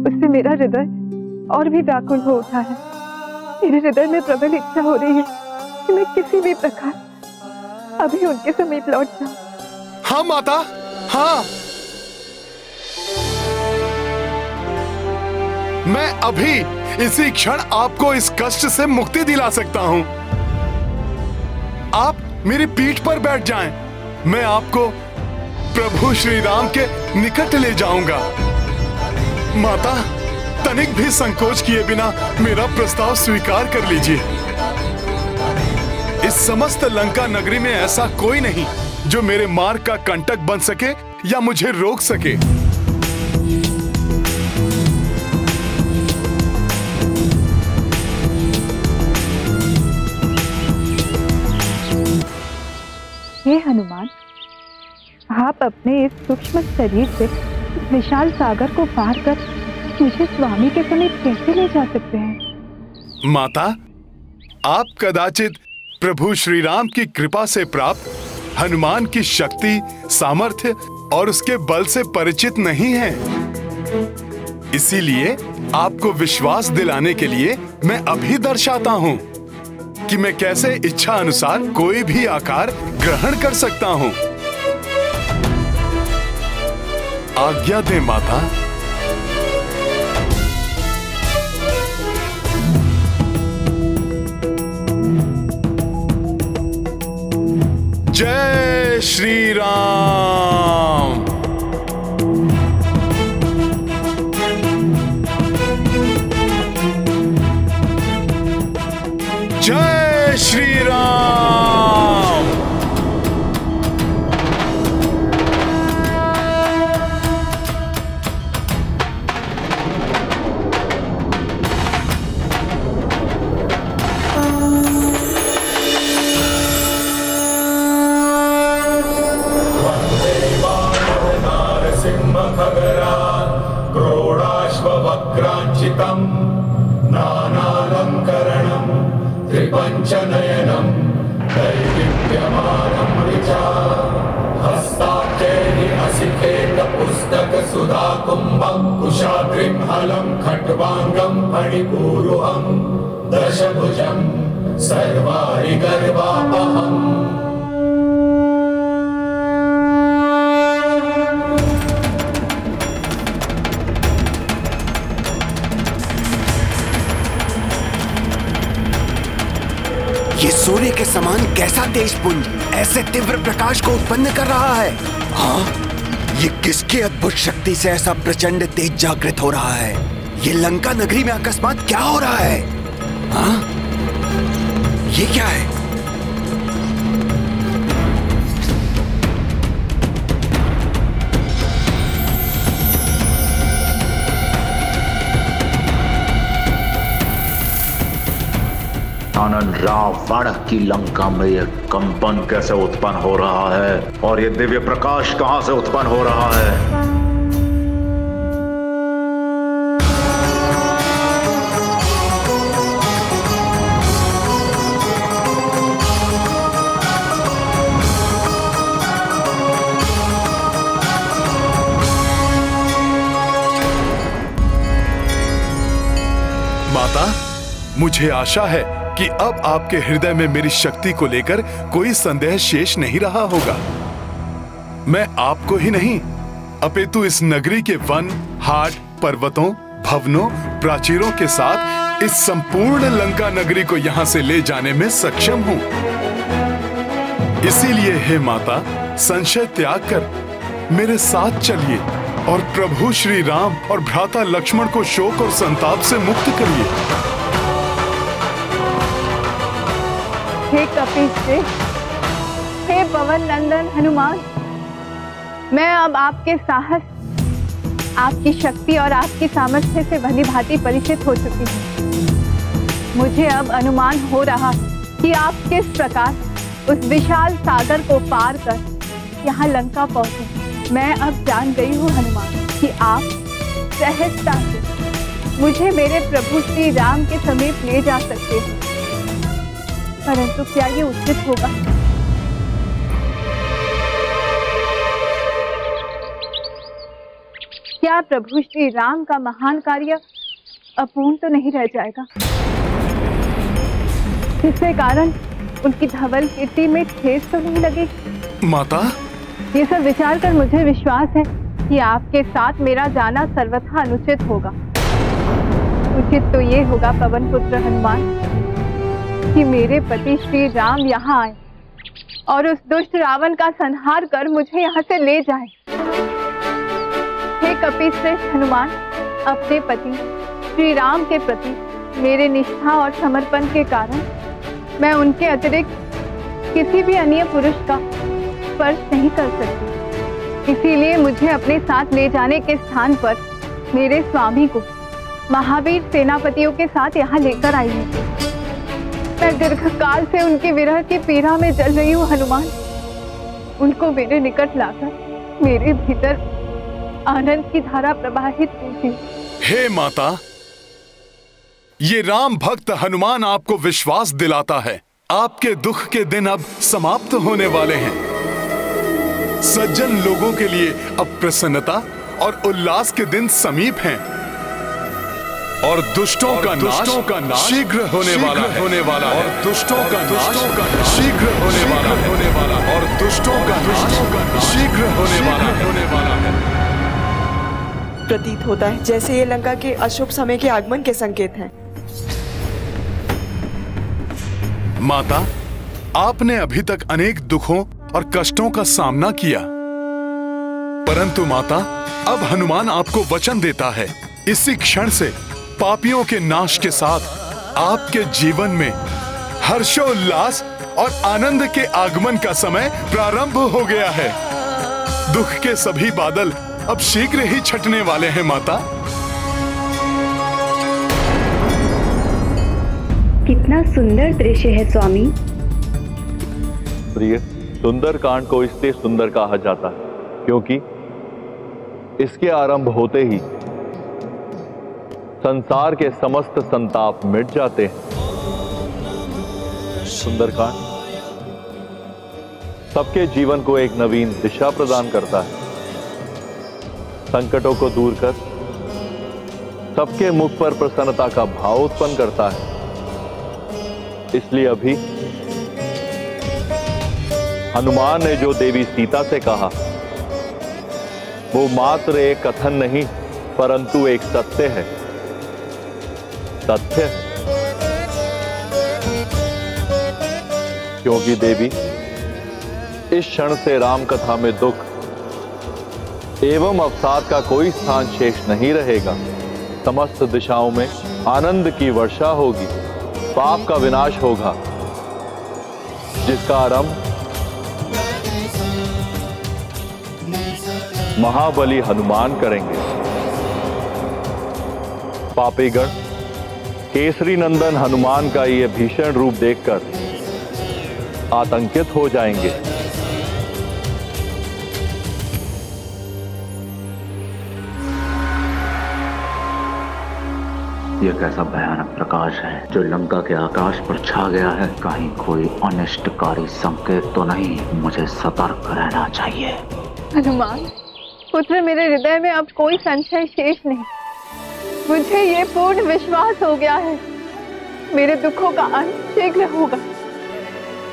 उससे मेरा हृदय और भी व्याकुल हो उठा है। मेरे हृदय में प्रबल इच्छा हो रही है कि मैं किसी भी प्रकार अभी उनके समीप लौट जाऊँ। हाँ माता। हाँ। मैं अभी इसी क्षण आपको इस कष्ट से मुक्ति दिला सकता हूँ। आप मेरी पीठ पर बैठ जाएँ। मैं आपको प्रभु श्री राम के निकट ले जाऊँगा। माता, तनिक भी संकोच किए बिना मेरा प्रस्ताव स्वीकार कर लीजिए। इस समस्त लंका नगरी में ऐसा कोई नहीं जो मेरे मार्ग का कंटक बन सके या मुझे रोक सके। हे हनुमान आप अपने इस सूक्ष्म शरीर से विशाल सागर को पार कर मुझे स्वामी के समीप कैसे ले जा सकते हैं? माता आप कदाचित प्रभु श्री राम की कृपा से प्राप्त, हनुमान की शक्ति, सामर्थ्य और उसके बल से परिचित नहीं है। इसीलिए आपको विश्वास दिलाने के लिए मैं अभी दर्शाता हूँ कि मैं कैसे इच्छा अनुसार कोई भी आकार ग्रहण कर सकता हूँ। आज्ञा दे माता श्री राम शनयनम् दैविप्यमानम् ऋचा विचार हस्ताच्चैः असिखेत पुस्तक सुधाकुम्भम् कुशात्रिम् हलम् खट्वाङ्गम् फणिपूरुहम् दशभुजम् सर्वारि गर्वापहम् सूर्य के समान कैसा तेज पुंज? ऐसे तीव्र प्रकाश को उत्पन्न कर रहा है। हाँ? ये किसकी अद्भुत शक्ति से ऐसा प्रचंड तेज जागृत हो रहा है? ये लंका नगरी में अकस्मात क्या हो रहा है? हाँ? ये क्या है? आनंद रावण की लंका में यह कंपन कैसे उत्पन्न हो रहा है? और ये दिव्य प्रकाश कहाँ से उत्पन्न हो रहा है? माता, मुझे आशा है कि अब आपके हृदय में मेरी शक्ति को लेकर कोई संदेह शेष नहीं रहा होगा। मैं आपको ही नहीं, अपितु इस नगरी के वन, हाट, पर्वतों, भवनों, प्राचीरों के साथ इस संपूर्ण लंका नगरी को यहाँ से ले जाने में सक्षम हूँ। इसीलिए हे माता, संशय त्याग कर, मेरे साथ चलिए और प्रभु श्री राम और भ्राता लक्ष्मण को शोक और संताप से मुक्त करिए। हे कपीश हे पवन नंदन हनुमान, मैं अब आपके साहस, आपकी शक्ति और आपकी सामर्थ्य से भली भांति परिचित हो चुकी हूँ। मुझे अब अनुमान हो रहा कि आप किस प्रकार उस विशाल सागर को पार कर यहाँ लंका पहुँचे। मैं अब जान गई हूँ हनुमान, कि आप सहजता से मुझे मेरे प्रभु श्री राम के समीप ले जा सकते हैं। परंतु क्या ये उचित होगा? क्या प्रभु श्री राम का महान कार्य अपूर्ण तो नहीं रह जाएगा? जिसके कारण उनकी धवल कीर्ति में ठेस तो नहीं लगेगी माता? ये सब विचार कर मुझे विश्वास है कि आपके साथ मेरा जाना सर्वथा अनुचित होगा। उचित तो ये होगा पवन पुत्र हनुमान। कि मेरे पति श्री राम यहाँ आए और उस दुष्ट रावण का संहार कर मुझे यहाँ से ले जाए। हे कपिश्रेष्ठ हनुमान, अपने पति श्री राम के प्रति मेरे निष्ठा और समर्पण के कारण मैं उनके अतिरिक्त किसी भी अन्य पुरुष का स्पर्श नहीं कर सकती। इसीलिए मुझे अपने साथ ले जाने के स्थान पर मेरे स्वामी को महावीर सेनापतियों के साथ यहाँ लेकर आई हूँ। मैं दीर्घकाल से उनकी विरह की पीड़ा में जल रही हूँ, हनुमान। उनको मेरे निकट लाकर मेरे भीतर आनंद की धारा प्रवाहित कीजिए हे माता, ये राम भक्त हनुमान आपको विश्वास दिलाता है। आपके दुख के दिन अब समाप्त होने वाले हैं। सज्जन लोगों के लिए अब प्रसन्नता और उल्लास के दिन समीप हैं। और दुष्टों का दुष्टों का नाश शीघ्र होने वाला होने वाला और दुष्टों का दुष्टों का शीघ्र होने वाला होने वाला और दुष्टों का नाश शीघ्र होने वाला होने वाला है। प्रतीत होता है जैसे ये लंका के अशुभ समय के आगमन के संकेत हैं। माता आपने अभी तक अनेक दुखों और कष्टों का सामना किया। परंतु माता अब हनुमान आपको वचन देता है। इसी क्षण से पापियों के नाश के साथ आपके जीवन में हर्षोल्लास और आनंद के आगमन का समय प्रारंभ हो गया है। दुख के सभी बादल अब शीघ्र ही छटने वाले हैं माता। कितना सुंदर दृश्य है स्वामी। प्रिय सुंदर कांड को इसलिए सुंदर कहा जाता है क्योंकि इसके आरंभ होते ही संसार के समस्त संताप मिट जाते हैं। सुंदरकांड। सबके जीवन को एक नवीन दिशा प्रदान करता है। संकटों को दूर कर, सबके मुख पर प्रसन्नता का भाव उत्पन्न करता है। इसलिए अभी हनुमान ने जो देवी सीता से कहा, वो मात्र एक कथन नहीं, परंतु एक सत्य है। तथ्य क्योंकि देवी, इस क्षण से राम कथा में दुख, एवं अवसाद का कोई स्थान शेष नहीं रहेगा। समस्त दिशाओं में आनंद की वर्षा होगी, पाप का विनाश होगा। जिसका आरंभ महाबली हनुमान करेंगे। पापीगण केसरी नंदन हनुमान का ये भीषण रूप देखकर आतंकित हो जाएँगे। यह कैसा भयानक प्रकाश है जो लंका के आकाश पर छा गया है? कहीं कोई अनिष्टकारी संकेत तो नहीं? मुझे सतर्क रहना चाहिए। हनुमान पुत्र मेरे हृदय में अब कोई संशय शेष नहीं। मुझे ये पूर्ण विश्वास हो गया है। मेरे दुखों का अंत शीघ्र होगा।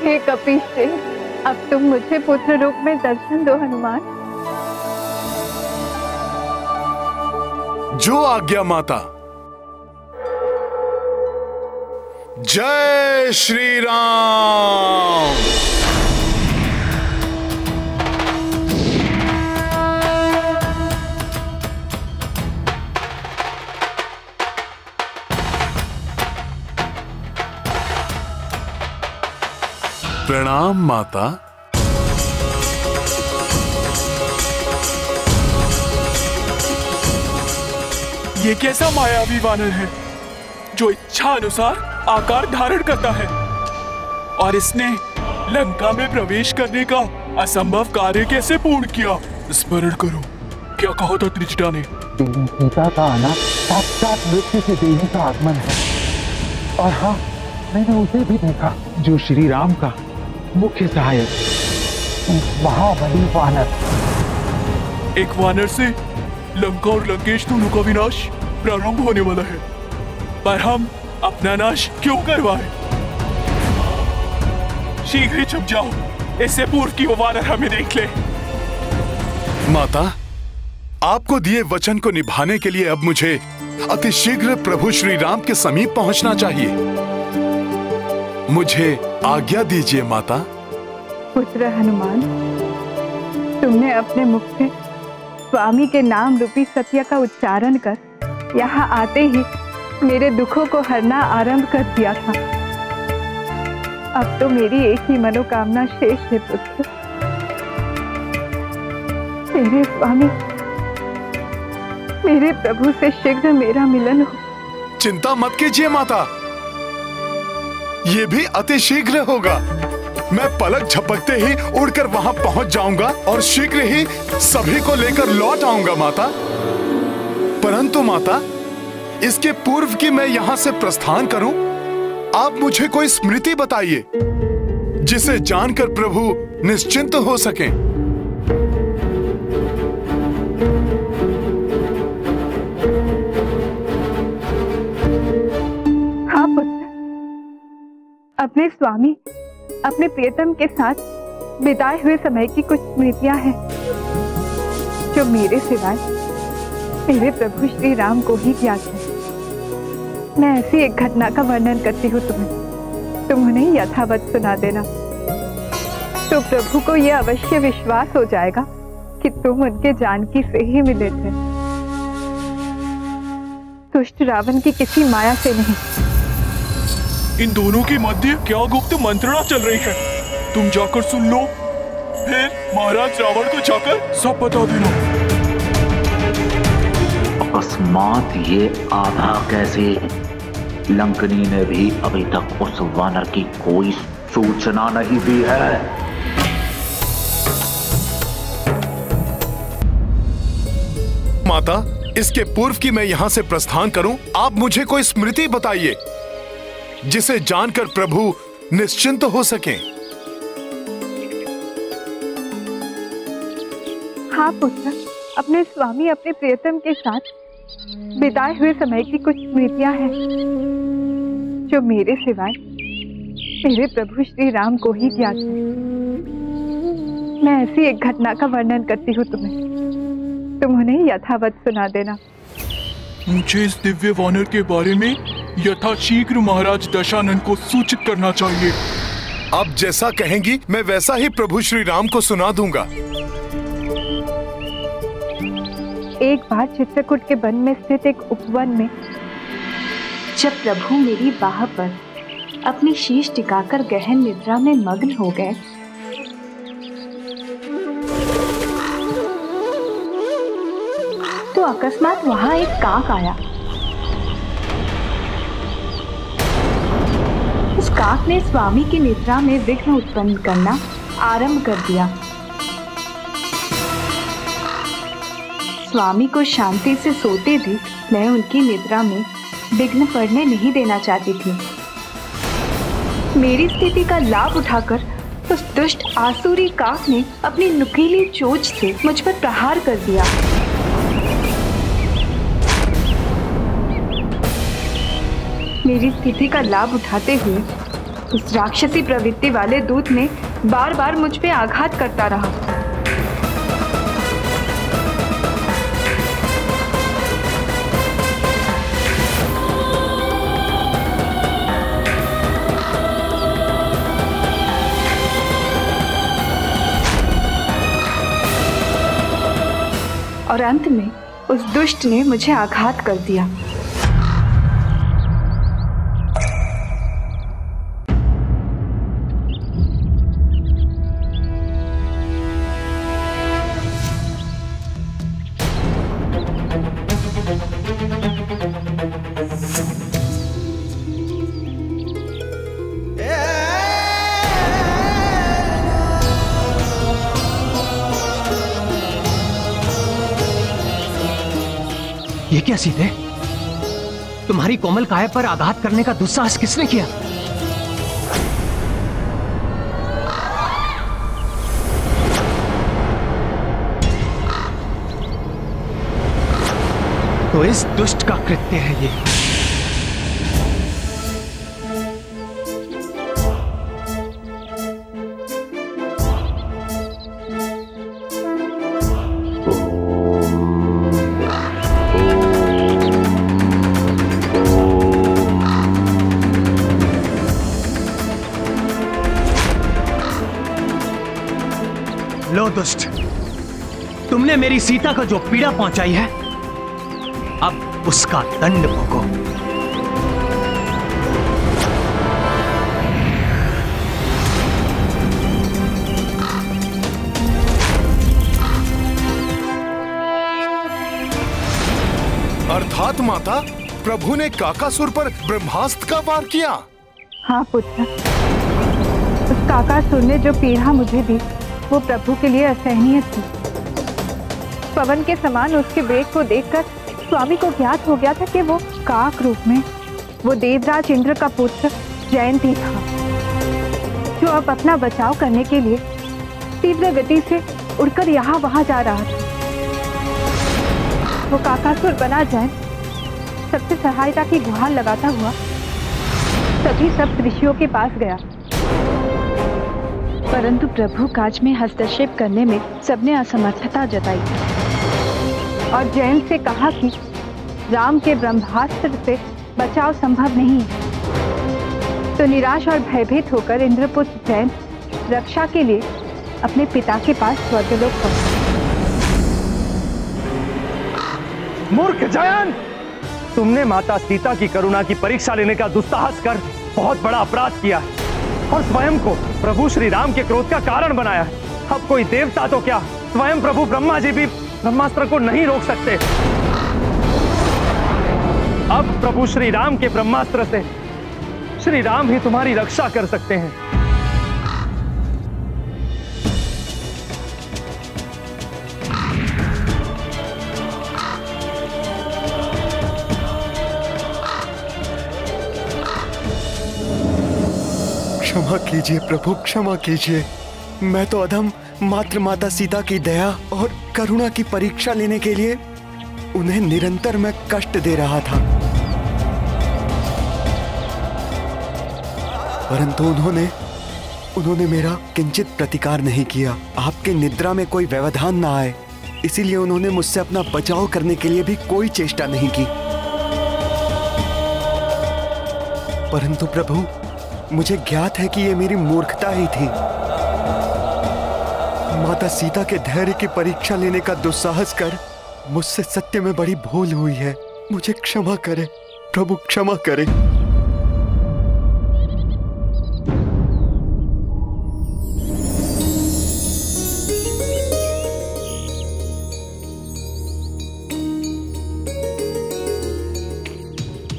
हे कपी कपीश, अब तुम मुझे पुत्र रूप में दर्शन दो, हनुमान। जो आज्ञा माता। जय श्री राम। प्रणाम माता। ये कैसा मायावी वानर है जो इच्छा अनुसार आकार धारण करता है और इसने लंका में प्रवेश करने का असंभव कार्य कैसे पूर्ण किया? स्मरण करो क्या कहा था त्रिजटा ने देवी सीता का आना साक्षात मृत्यु से देवी का आगमन है। और हाँ मैंने उसे भी देखा जो श्री राम का मुख्य सहायक एक महाबली वानर एक वानर से लंका और लंकेश दोनों का विनाश प्रारंभ होने वाला है। पर हम अपना नाश क्यों करवाए? शीघ्र ही छुप जाओ। इससे पूर्व की वो वानर हमें देख ले। माता आपको दिए वचन को निभाने के लिए अब मुझे अतिशीघ्र प्रभु श्री राम के समीप पहुँचना चाहिए। मुझे आज्ञा दीजिए माता। पुत्र हनुमान तुमने अपने मुख से स्वामी के नाम रूपी सत्य का उच्चारण कर यहाँ आते ही मेरे दुखों को हरना आरंभ कर दिया था। अब तो मेरी एक ही मनोकामना शेष है पुत्र। मेरे स्वामी मेरे प्रभु से शीघ्र मेरा मिलन हो। चिंता मत कीजिए माता। ये भी अति शीघ्र होगा। मैं पलक झपकते ही उड़कर वहाँ पहुँच जाऊँगा और शीघ्र ही सभी को लेकर लौट आऊँगा, माता। परंतु, माता, इसके पूर्व की मैं यहाँ से प्रस्थान करूँ, आप मुझे कोई स्मृति बताइए, जिसे जानकर प्रभु निश्चिंत हो सकें। अपने स्वामी, अपने प्रियतम के साथ बिताए हुए समय की कुछ स्मृतियाँ हैं, जो मेरे सिवाय मेरे प्रभु श्री राम को ही ज्ञात है। मैं ऐसी एक घटना का वर्णन करती हूँ तुम्हें। तुम उन्हें यथावत सुना देना। तो प्रभु को यह अवश्य विश्वास हो जाएगा कि तुम उनके जानकी से ही मिले थे। दुष्ट रावण की किसी माया से नहीं। इन दोनों के मध्य क्या गुप्त मंत्रणा चल रही है? तुम जाकर सुन लो। फिर महाराज रावण को जाकर सब बता देना। अकस्मात ये आधा कैसे? लंकनी ने भी अभी तक उस वानर की कोई सूचना नहीं दी है। माता इसके पूर्व की मैं यहाँ से प्रस्थान करूँ आप मुझे कोई स्मृति बताइए। जिसे जानकर प्रभु निश्चिंत हो सके। हाँ पुत्र। अपने स्वामी अपने प्रियतम के साथ बिताए हुए समय की कुछ स्मृतियाँ हैं, जो मेरे सिवाय मेरे प्रभु श्री राम को ही ज्ञात है। मैं ऐसी एक घटना का वर्णन करती हूँ तुम्हें। तुम उन्हें यथावत सुना देना। मुझे इस दिव्य वानर के बारे में? यथाशीघ्र महाराज दशानंद को सूचित करना चाहिए। आप जैसा कहेंगी मैं वैसा ही प्रभु श्री राम को सुना दूँगा। एक बार चित्रकूट के वन में स्थित एक उपवन में जब प्रभु मेरी बाह पर अपनी शीश टिकाकर गहन निद्रा में मग्न हो गए अकस्मात वहाँ एक काक आया। उस काक ने स्वामी की निद्रा में विघ्न उत्पन्न करना आरंभ कर दिया। स्वामी को शांति से सोते भी मैं उनकी निद्रा में विघ्न पड़ने नहीं देना चाहती थी। मेरी स्थिति का लाभ उठाकर उस दुष्ट आसुरी काक ने अपनी नुकीली चोंच से मुझ पर प्रहार कर दिया। मेरी स्थिति का लाभ उठाते हुए, उस राक्षसी प्रवृत्ति वाले दूत ने बार बार मुझ पे आघात करता रहा। और अंत में, उस दुष्ट ने मुझे आघात कर दिया। क्या सीधे तुम्हारी कोमल काय पर आघात करने का दुस्साहस किसने किया? तो इस दुष्ट का कृत्य है ये। सीता को जो पीड़ा पहुंचाई है अब उसका दंड भोगो। अर्थात माता प्रभु ने काकासुर पर ब्रह्मास्त्र का वार किया। हाँ पुत्र। उस काकासुर ने जो पीड़ा मुझे दी वो प्रभु के लिए असहनीय थी। पवन के समान उसके वेग को देखकर स्वामी को ज्ञात हो गया था कि वो काक रूप में, वो देवराज इंद्र का पुत्र जयंती था, जो अब अपना बचाव करने के लिए तीव्र गति से उड़कर यहाँ वहाँ जा रहा था। वो काकासुर बना जाए सबसे सहायता की गुहार लगाता हुआ सभी सब ऋषियों के पास गया। परंतु प्रभु काज में हस्तक्षेप करने में सबने असमर्थता जताई। और जैन से कहा कि राम के ब्रह्मास्त्र से बचाव संभव नहीं है। तो निराश और भयभीत होकर इंद्रपुत्र जैन रक्षा के लिए अपने पिता के पास स्वर्गलोक पहुँचा। मूर्ख जयन तुमने माता सीता की करुणा की परीक्षा लेने का दुस्साहस कर बहुत बड़ा अपराध किया है और स्वयं को प्रभु श्री राम के क्रोध का कारण बनाया है। अब कोई देवता तो क्या? स्वयं प्रभु ब्रह्मा जी भी ब्रह्मास्त्र को नहीं रोक सकते। अब प्रभु श्री राम के ब्रह्मास्त्र से श्री राम ही तुम्हारी रक्षा कर सकते हैं। क्षमा कीजिए प्रभु, क्षमा कीजिए। मैं तो अधम मात्र माता सीता की दया और करुणा की परीक्षा लेने के लिए उन्हें निरंतर मैं कष्ट दे रहा था। परंतु उन्होंने उन्होंने मेरा किंचित प्रतिकार नहीं किया। आपके निद्रा में कोई व्यवधान ना आए। इसीलिए उन्होंने मुझसे अपना बचाव करने के लिए भी कोई चेष्टा नहीं की। परंतु प्रभु, मुझे ज्ञात है कि ये मेरी मूर्खता ही थी। माता सीता के धैर्य की परीक्षा लेने का दुस्साहस कर मुझसे सत्य में बड़ी भूल हुई है। मुझे क्षमा करे। प्रभु क्षमा करे।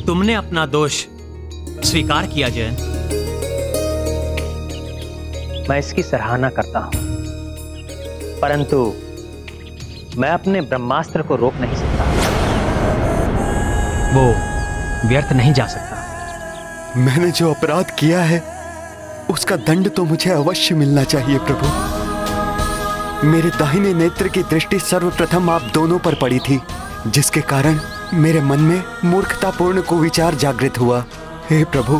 तुमने अपना दोष स्वीकार किया जयन मैं इसकी सराहना करता हूँ। परंतु मैं अपने ब्रह्मास्त्र को रोक नहीं सकता। वो व्यर्थ नहीं जा सकता। मैंने जो अपराध किया है उसका दंड तो मुझे अवश्य मिलना चाहिए प्रभु। मेरे दाहिने नेत्र की दृष्टि सर्वप्रथम आप दोनों पर पड़ी थी जिसके कारण मेरे मन में मूर्खतापूर्ण को विचार जागृत हुआ। हे प्रभु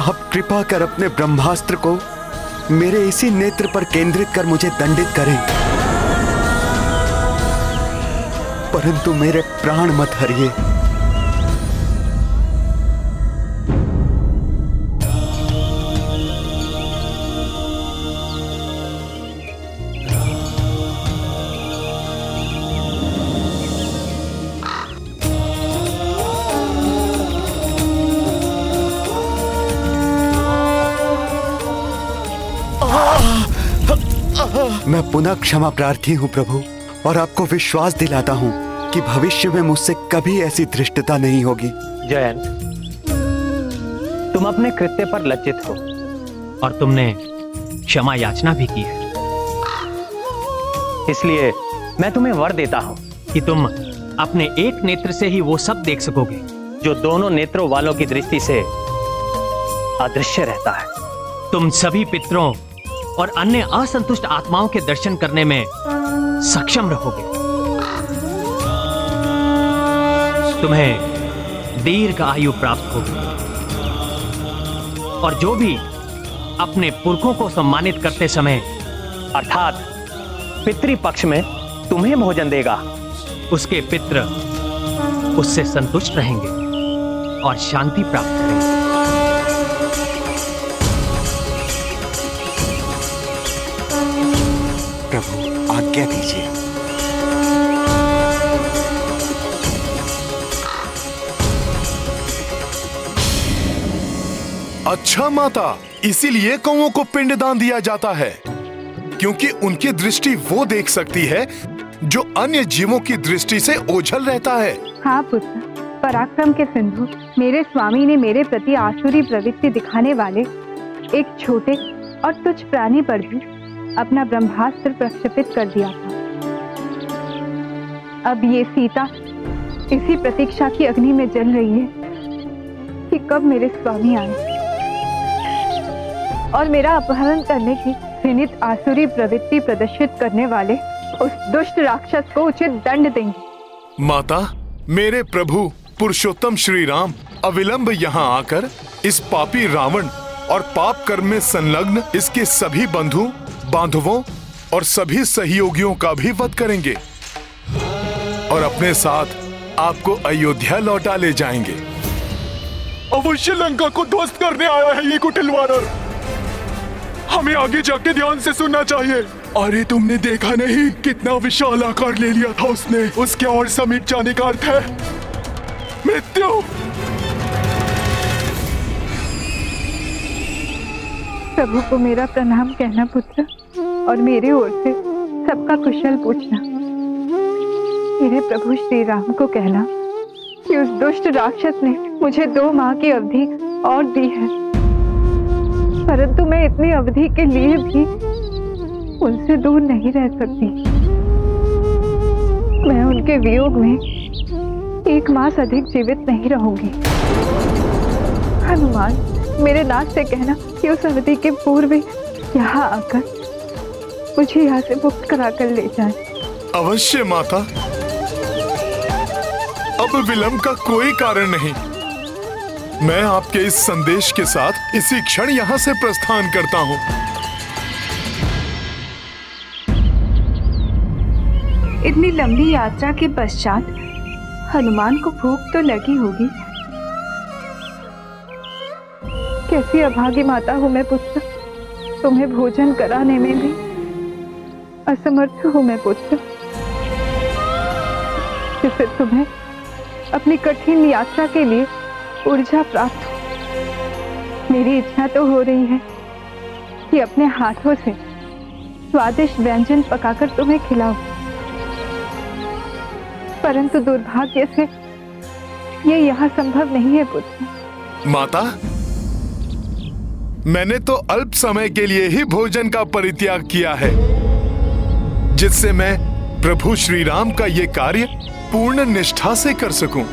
आप कृपा कर अपने ब्रह्मास्त्र को मेरे इसी नेत्र पर केंद्रित कर मुझे दंडित करें। परंतु मेरे प्राण मत हरिए। पुनः क्षमा प्रार्थी हूँ प्रभु, और आपको विश्वास दिलाता हूँ कि भविष्य में मुझसे कभी ऐसी धृष्टता नहीं होगी। जयंत, तुम अपने कृत्य पर लज्जित हो, और तुमने क्षमा याचना भी की है। इसलिए मैं तुम्हें वर देता हूँ कि तुम अपने एक नेत्र से ही वो सब देख सकोगे, जो दोनों नेत्रों वालों की दृष्टि से अदृश्य रहता है। तुम सभी पितरों और अन्य असंतुष्ट आत्माओं के दर्शन करने में सक्षम रहोगे। तुम्हें दीर्घ आयु प्राप्त होगी। और जो भी अपने पुरखों को सम्मानित करते समय, अर्थात पितृपक्ष में तुम्हें भोजन देगा, उसके पितृ उससे संतुष्ट रहेंगे और शांति प्राप्त करेंगे। आज्ञा दीजिए। अच्छा माता इसीलिए कौओं को पिंडदान दिया जाता है क्योंकि उनकी दृष्टि वो देख सकती है जो अन्य जीवों की दृष्टि से ओझल रहता है। हाँ पुत्र पराक्रम के सिंधु मेरे स्वामी ने मेरे प्रति आसुरी प्रवृत्ति दिखाने वाले एक छोटे और तुच्छ प्राणी पर भी अपना ब्रह्मास्त्र प्रक्षेपित कर दिया था। अब ये सीता इसी प्रतीक्षा की अग्नि में जल रही है कि कब मेरे स्वामी आए। और मेरा अपहरण करने की घृणित आसुरी प्रवृत्ति प्रदर्शित करने वाले उस दुष्ट राक्षस को उचित दंड देंगे। माता, मेरे प्रभु, पुरुषोत्तम श्री राम अविलंब यहाँ आकर इस पापी रावण और पाप कर्म में संलग्न इसके सभी बंधु बांधवों और सभी सहयोगियों का भी वध करेंगे और अपने साथ आपको अयोध्या लौटा ले जाएँगे। अवश्य लंका को ध्वस्त करने आया है ये कुटिल वानर। हमें आगे जाके ध्यान से सुनना चाहिए। अरे तुमने देखा नहीं? कितना विशाल आकार ले लिया था उसने। उसके और समिट जाने का अर्थ है। मृत्यु! प्रभु को मेरा प्रणाम कहना पुत्र, और मेरे ओर से सबका कुशल पूछना। मेरे प्रभु श्री राम को कहना कि उस दुष्ट राक्षस ने मुझे दो माह की अवधि और दी है। परंतु मैं इतनी अवधि के लिए भी उनसे दूर नहीं रह सकती। मैं उनके वियोग में एक मास अधिक जीवित नहीं रहूँगी। हनुमान मेरे नाथ से कहना कि उस अवधि के पूर्व यहाँ आकर मुझे यहाँ से मुक्त करा कर ले जाए। अवश्य माता। अब विलंब का कोई कारण नहीं। मैं आपके इस संदेश के साथ इसी क्षण यहाँ से प्रस्थान करता हूँ। इतनी लंबी यात्रा के पश्चात हनुमान को भूख तो लगी होगी कैसी अभागी माता हूँ मैं पुत्र? तुम्हें भोजन कराने में भी असमर्थ हूँ मैं पुत्र। जिससे तुम्हें अपनी कठिन यात्रा के लिए ऊर्जा प्राप्त हो। मेरी इच्छा तो हो रही है कि अपने हाथों से स्वादिष्ट व्यंजन पकाकर तुम्हें खिलाऊं। परंतु दुर्भाग्य से ये यहाँ संभव नहीं है पुत्र। माता मैंने तो अल्प समय के लिए ही भोजन का परित्याग किया है, जिससे मैं प्रभु श्री राम का ये कार्य पूर्ण निष्ठा से कर सकूँ।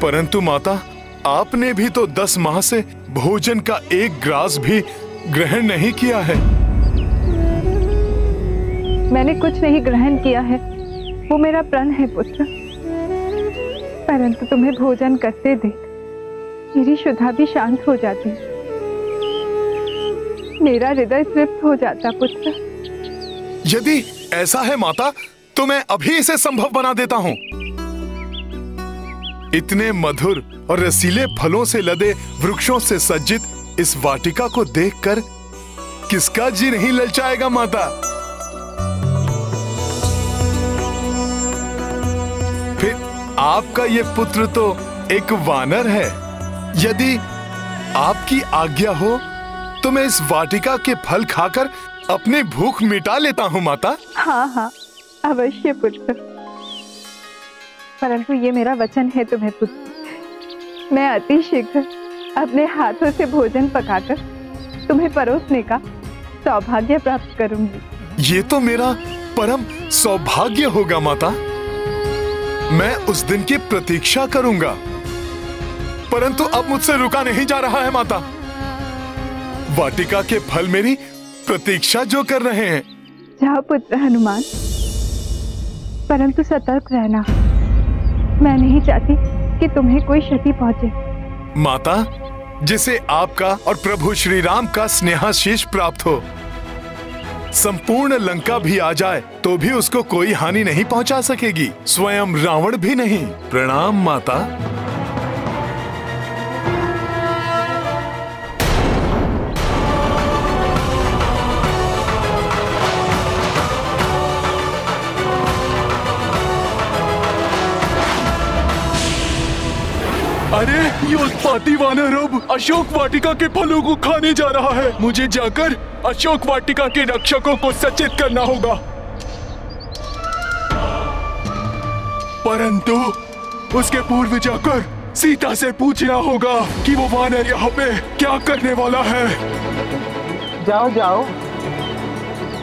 परंतु माता, आपने भी तो दस माह से भोजन का एक ग्रास भी ग्रहण नहीं किया है। मैंने कुछ नहीं ग्रहण किया है। वो मेरा प्रण है पुत्र। परंतु तुम्हें भोजन करते देख मेरी शुद्धा भी शांत हो जाती मेरा हृदय तृप्त हो जाता पुत्र। यदि ऐसा है माता तो मैं अभी इसे संभव बना देता हूँ। इतने मधुर और रसीले फलों से लदे वृक्षों से सज्जित इस वाटिका को देखकर किसका जी नहीं ललचाएगा माता? फिर आपका ये पुत्र तो एक वानर है। यदि आपकी आज्ञा हो तो मैं इस वाटिका के फल खाकर अपनी भूख मिटा लेता हूँ माता। हाँ हाँ अवश्य पुत्र परंतु ये मेरा वचन है तुम्हें पुत्र। मैं अति शीघ्र अपने हाथों से भोजन पकाकर तुम्हें परोसने का सौभाग्य प्राप्त करूँगी। ये तो मेरा परम सौभाग्य होगा माता। मैं उस दिन की प्रतीक्षा करूँगा। परंतु अब मुझसे रुका नहीं जा रहा है माता। वाटिका के फल मेरी प्रतीक्षा जो कर रहे हैं। जाओ पुत्र हनुमान। परंतु सतर्क रहना। मैं नहीं चाहती कि तुम्हें कोई क्षति पहुँचे। माता जिसे आपका और प्रभु श्री राम का स्नेहाशीष प्राप्त हो संपूर्ण लंका भी आ जाए तो भी उसको कोई हानि नहीं पहुँचा सकेगी। स्वयं रावण भी नहीं। प्रणाम माता। अरे, ये उत्पाती वानर अब अशोक वाटिका के फलों को खाने जा रहा है। मुझे जाकर अशोक वाटिका के रक्षकों को सचेत करना होगा। परंतु उसके पूर्व जाकर सीता से पूछना होगा कि वो वानर यहाँ पे क्या करने वाला है। जाओ जाओ।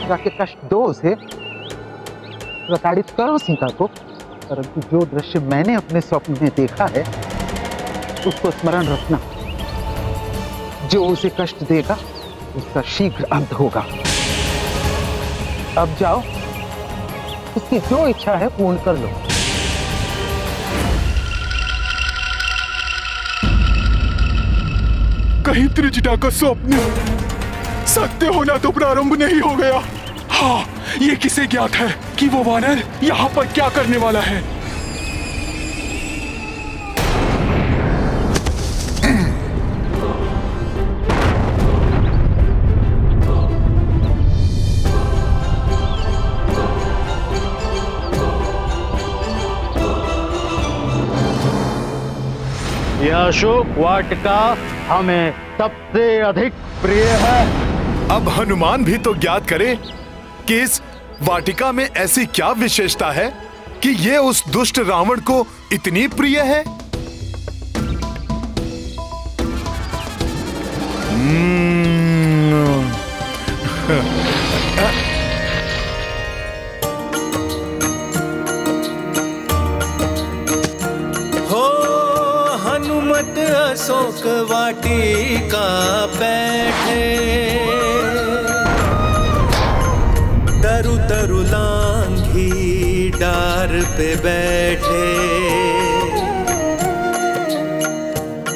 जाके कष्ट दो उसे। प्रताड़ित करो सीता को। परंतु जो दृश्य मैंने अपने स्वप्न में देखा है उसको स्मरण रखना। जो उसे कष्ट देगा, उसका शीघ्र अंत होगा। अब जाओ। उसकी जो इच्छा है, पूर्ण कर लो। कहीं त्रिजटा का स्वप्न सत्य होना तो प्रारंभ नहीं हो गया। हाँ ये किसे ज्ञात है कि वो वानर यहाँ पर क्या करने वाला है? यह अशोक वाटिका हमें सबसे अधिक प्रिय है। अब हनुमान भी तो ज्ञात करे कि इस वाटिका में ऐसी क्या विशेषता है कि ये उस दुष्ट रावण को इतनी प्रिय है? हो अशोक वाटिका बैठे। तरु तरु लांघी डार पे बैठे।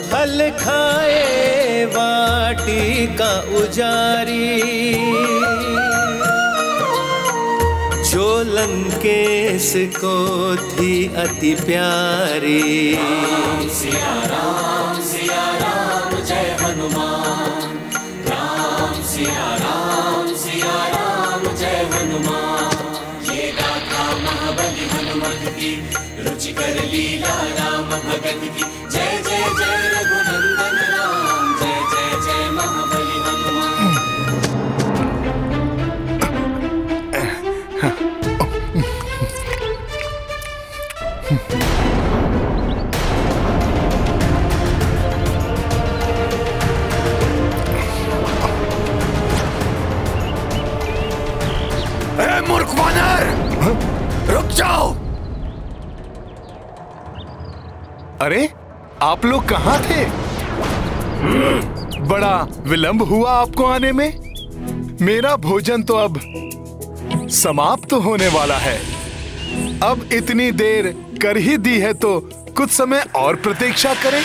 फल खाए वाटिका उजारी। जो लंकेश को थी अति प्यारी। राम। सिया राम सिया राम जय हनुमान। ये गाथा महाबली हनुमत की, रुचिकर लीला राम भगत की। जय जय जय रघुनंदन जाओ। अरे, आप लोग कहाँ थे? बड़ा विलंब हुआ आपको आने में। मेरा भोजन तो अब समाप्त तो होने वाला है। अब इतनी देर कर ही दी है तो कुछ समय और प्रतीक्षा करें।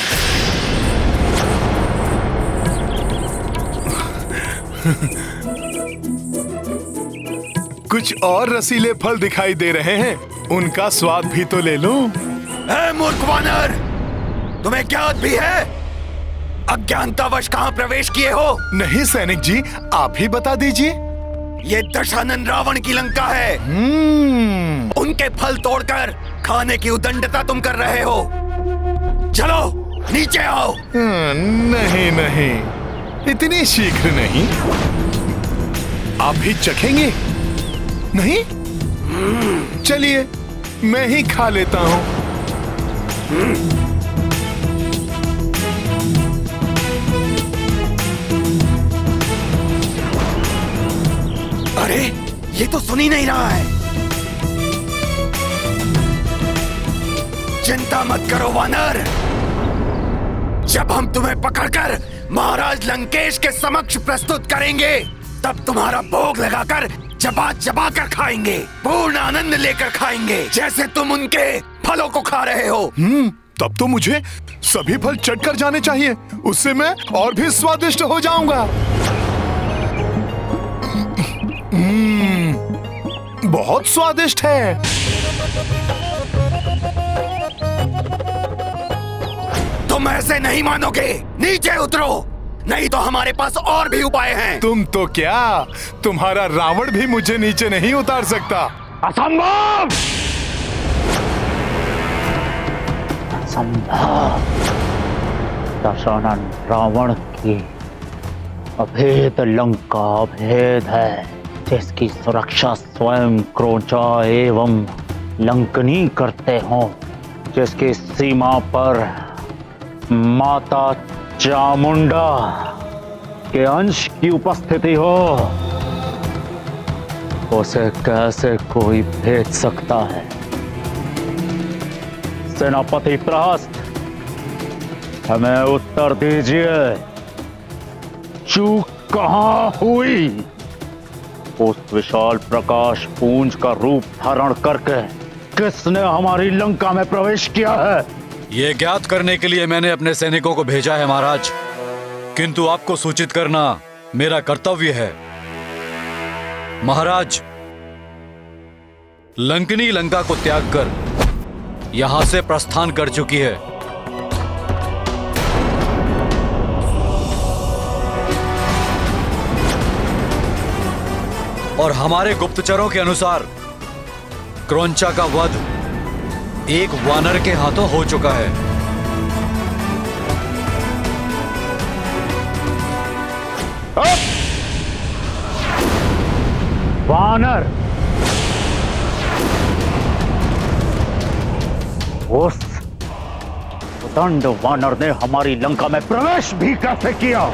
Ha ha ha. कुछ और रसीले फल दिखाई दे रहे हैं। उनका स्वाद भी तो ले लूँ। ए मूर्ख वानर तुम्हें क्या भी है? अज्ञानतावश कहाँ प्रवेश किए हो? नहीं सैनिक जी आप ही बता दीजिए। ये दशानन रावण की लंका है। उनके फल तोड़कर खाने की उदंडता तुम कर रहे हो। चलो नीचे आओ। हाँ, नहीं नहीं। इतनी शीघ्र नहीं। आप भी चखेंगे। नहीं? चलिए, मैं ही खा लेता हूँ। अरे, ये तो सुन ही नहीं रहा है। चिंता मत करो, वानर। जब हम तुम्हें पकड़कर महाराज लंकेश के समक्ष प्रस्तुत करेंगे, तब तुम्हारा भोग लगाकर चबा चबा कर खाएँगे पूर्ण आनंद लेकर खाएँगे जैसे तुम उनके फलों को खा रहे हो। हम्म तब तो मुझे सभी फल चट कर जाने चाहिए। उससे मैं और भी स्वादिष्ट हो जाऊँगा। हम्म, बहुत स्वादिष्ट है। तुम ऐसे नहीं मानोगे। नीचे उतरो। नहीं तो हमारे पास और भी उपाय हैं। तुम तो क्या? तुम्हारा रावण भी मुझे नीचे नहीं उतार सकता। असंभव! असंभव। दशानन रावण की अभेद लंका अभेद है। जिसकी सुरक्षा स्वयं क्रोचा एवं लंकनी करते हो। जिसकी सीमा पर माता चामुंडा के अंश की उपस्थिति हो, उसे कैसे कोई भेज सकता है? सेनापति प्रहस्त, हमें उत्तर दीजिए, चूक कहाँ हुई? उस विशाल प्रकाश पूंज का रूप धारण करके किसने हमारी लंका में प्रवेश किया है? ये ज्ञात करने के लिए मैंने अपने सैनिकों को भेजा है, महाराज। किंतु आपको सूचित करना, मेरा कर्तव्य है। महाराज, लंकनी लंका को त्याग कर यहाँ से प्रस्थान कर चुकी है। और हमारे गुप्तचरों के अनुसार, क्रोंचा का वध एक वानर के हाथों हो चुका है। वानर! उस दंड वानर ने हमारी लंका में प्रवेश भी कैसे किया?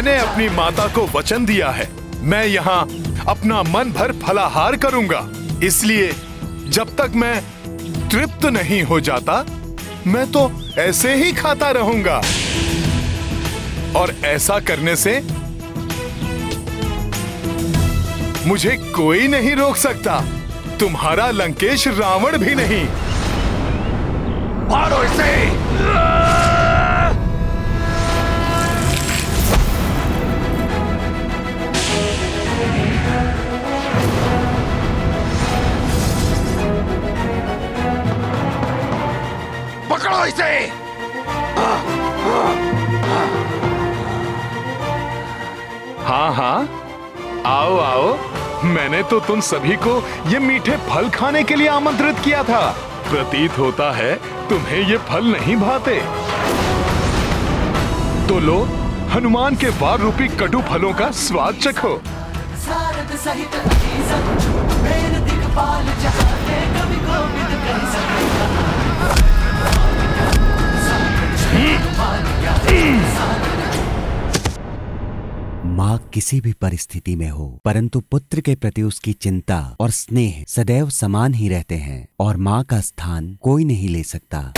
मैंने अपनी माता को वचन दिया है। मैं यहाँ अपना मन भर फलाहार करूँगा। इसलिए जब तक मैं तृप्त नहीं हो जाता, मैं तो ऐसे ही खाता रहूँगा। और ऐसा करने से मुझे कोई नहीं रोक सकता। तुम्हारा लंकेश रावण भी नहीं। मारो इसे! इसे हाँ हाँ। आओ आओ। मैंने तो तुम सभी को ये मीठे फल खाने के लिए आमंत्रित किया था। प्रतीत होता है तुम्हें ये फल नहीं भाते। तो लो हनुमान के वार रूपी कटु फलों का स्वाद चखो। सहित माँ किसी भी परिस्थिति में हो, परंतु पुत्र के प्रति उसकी चिंता और स्नेह सदैव समान ही रहते हैं और माँ का स्थान कोई नहीं ले सकता।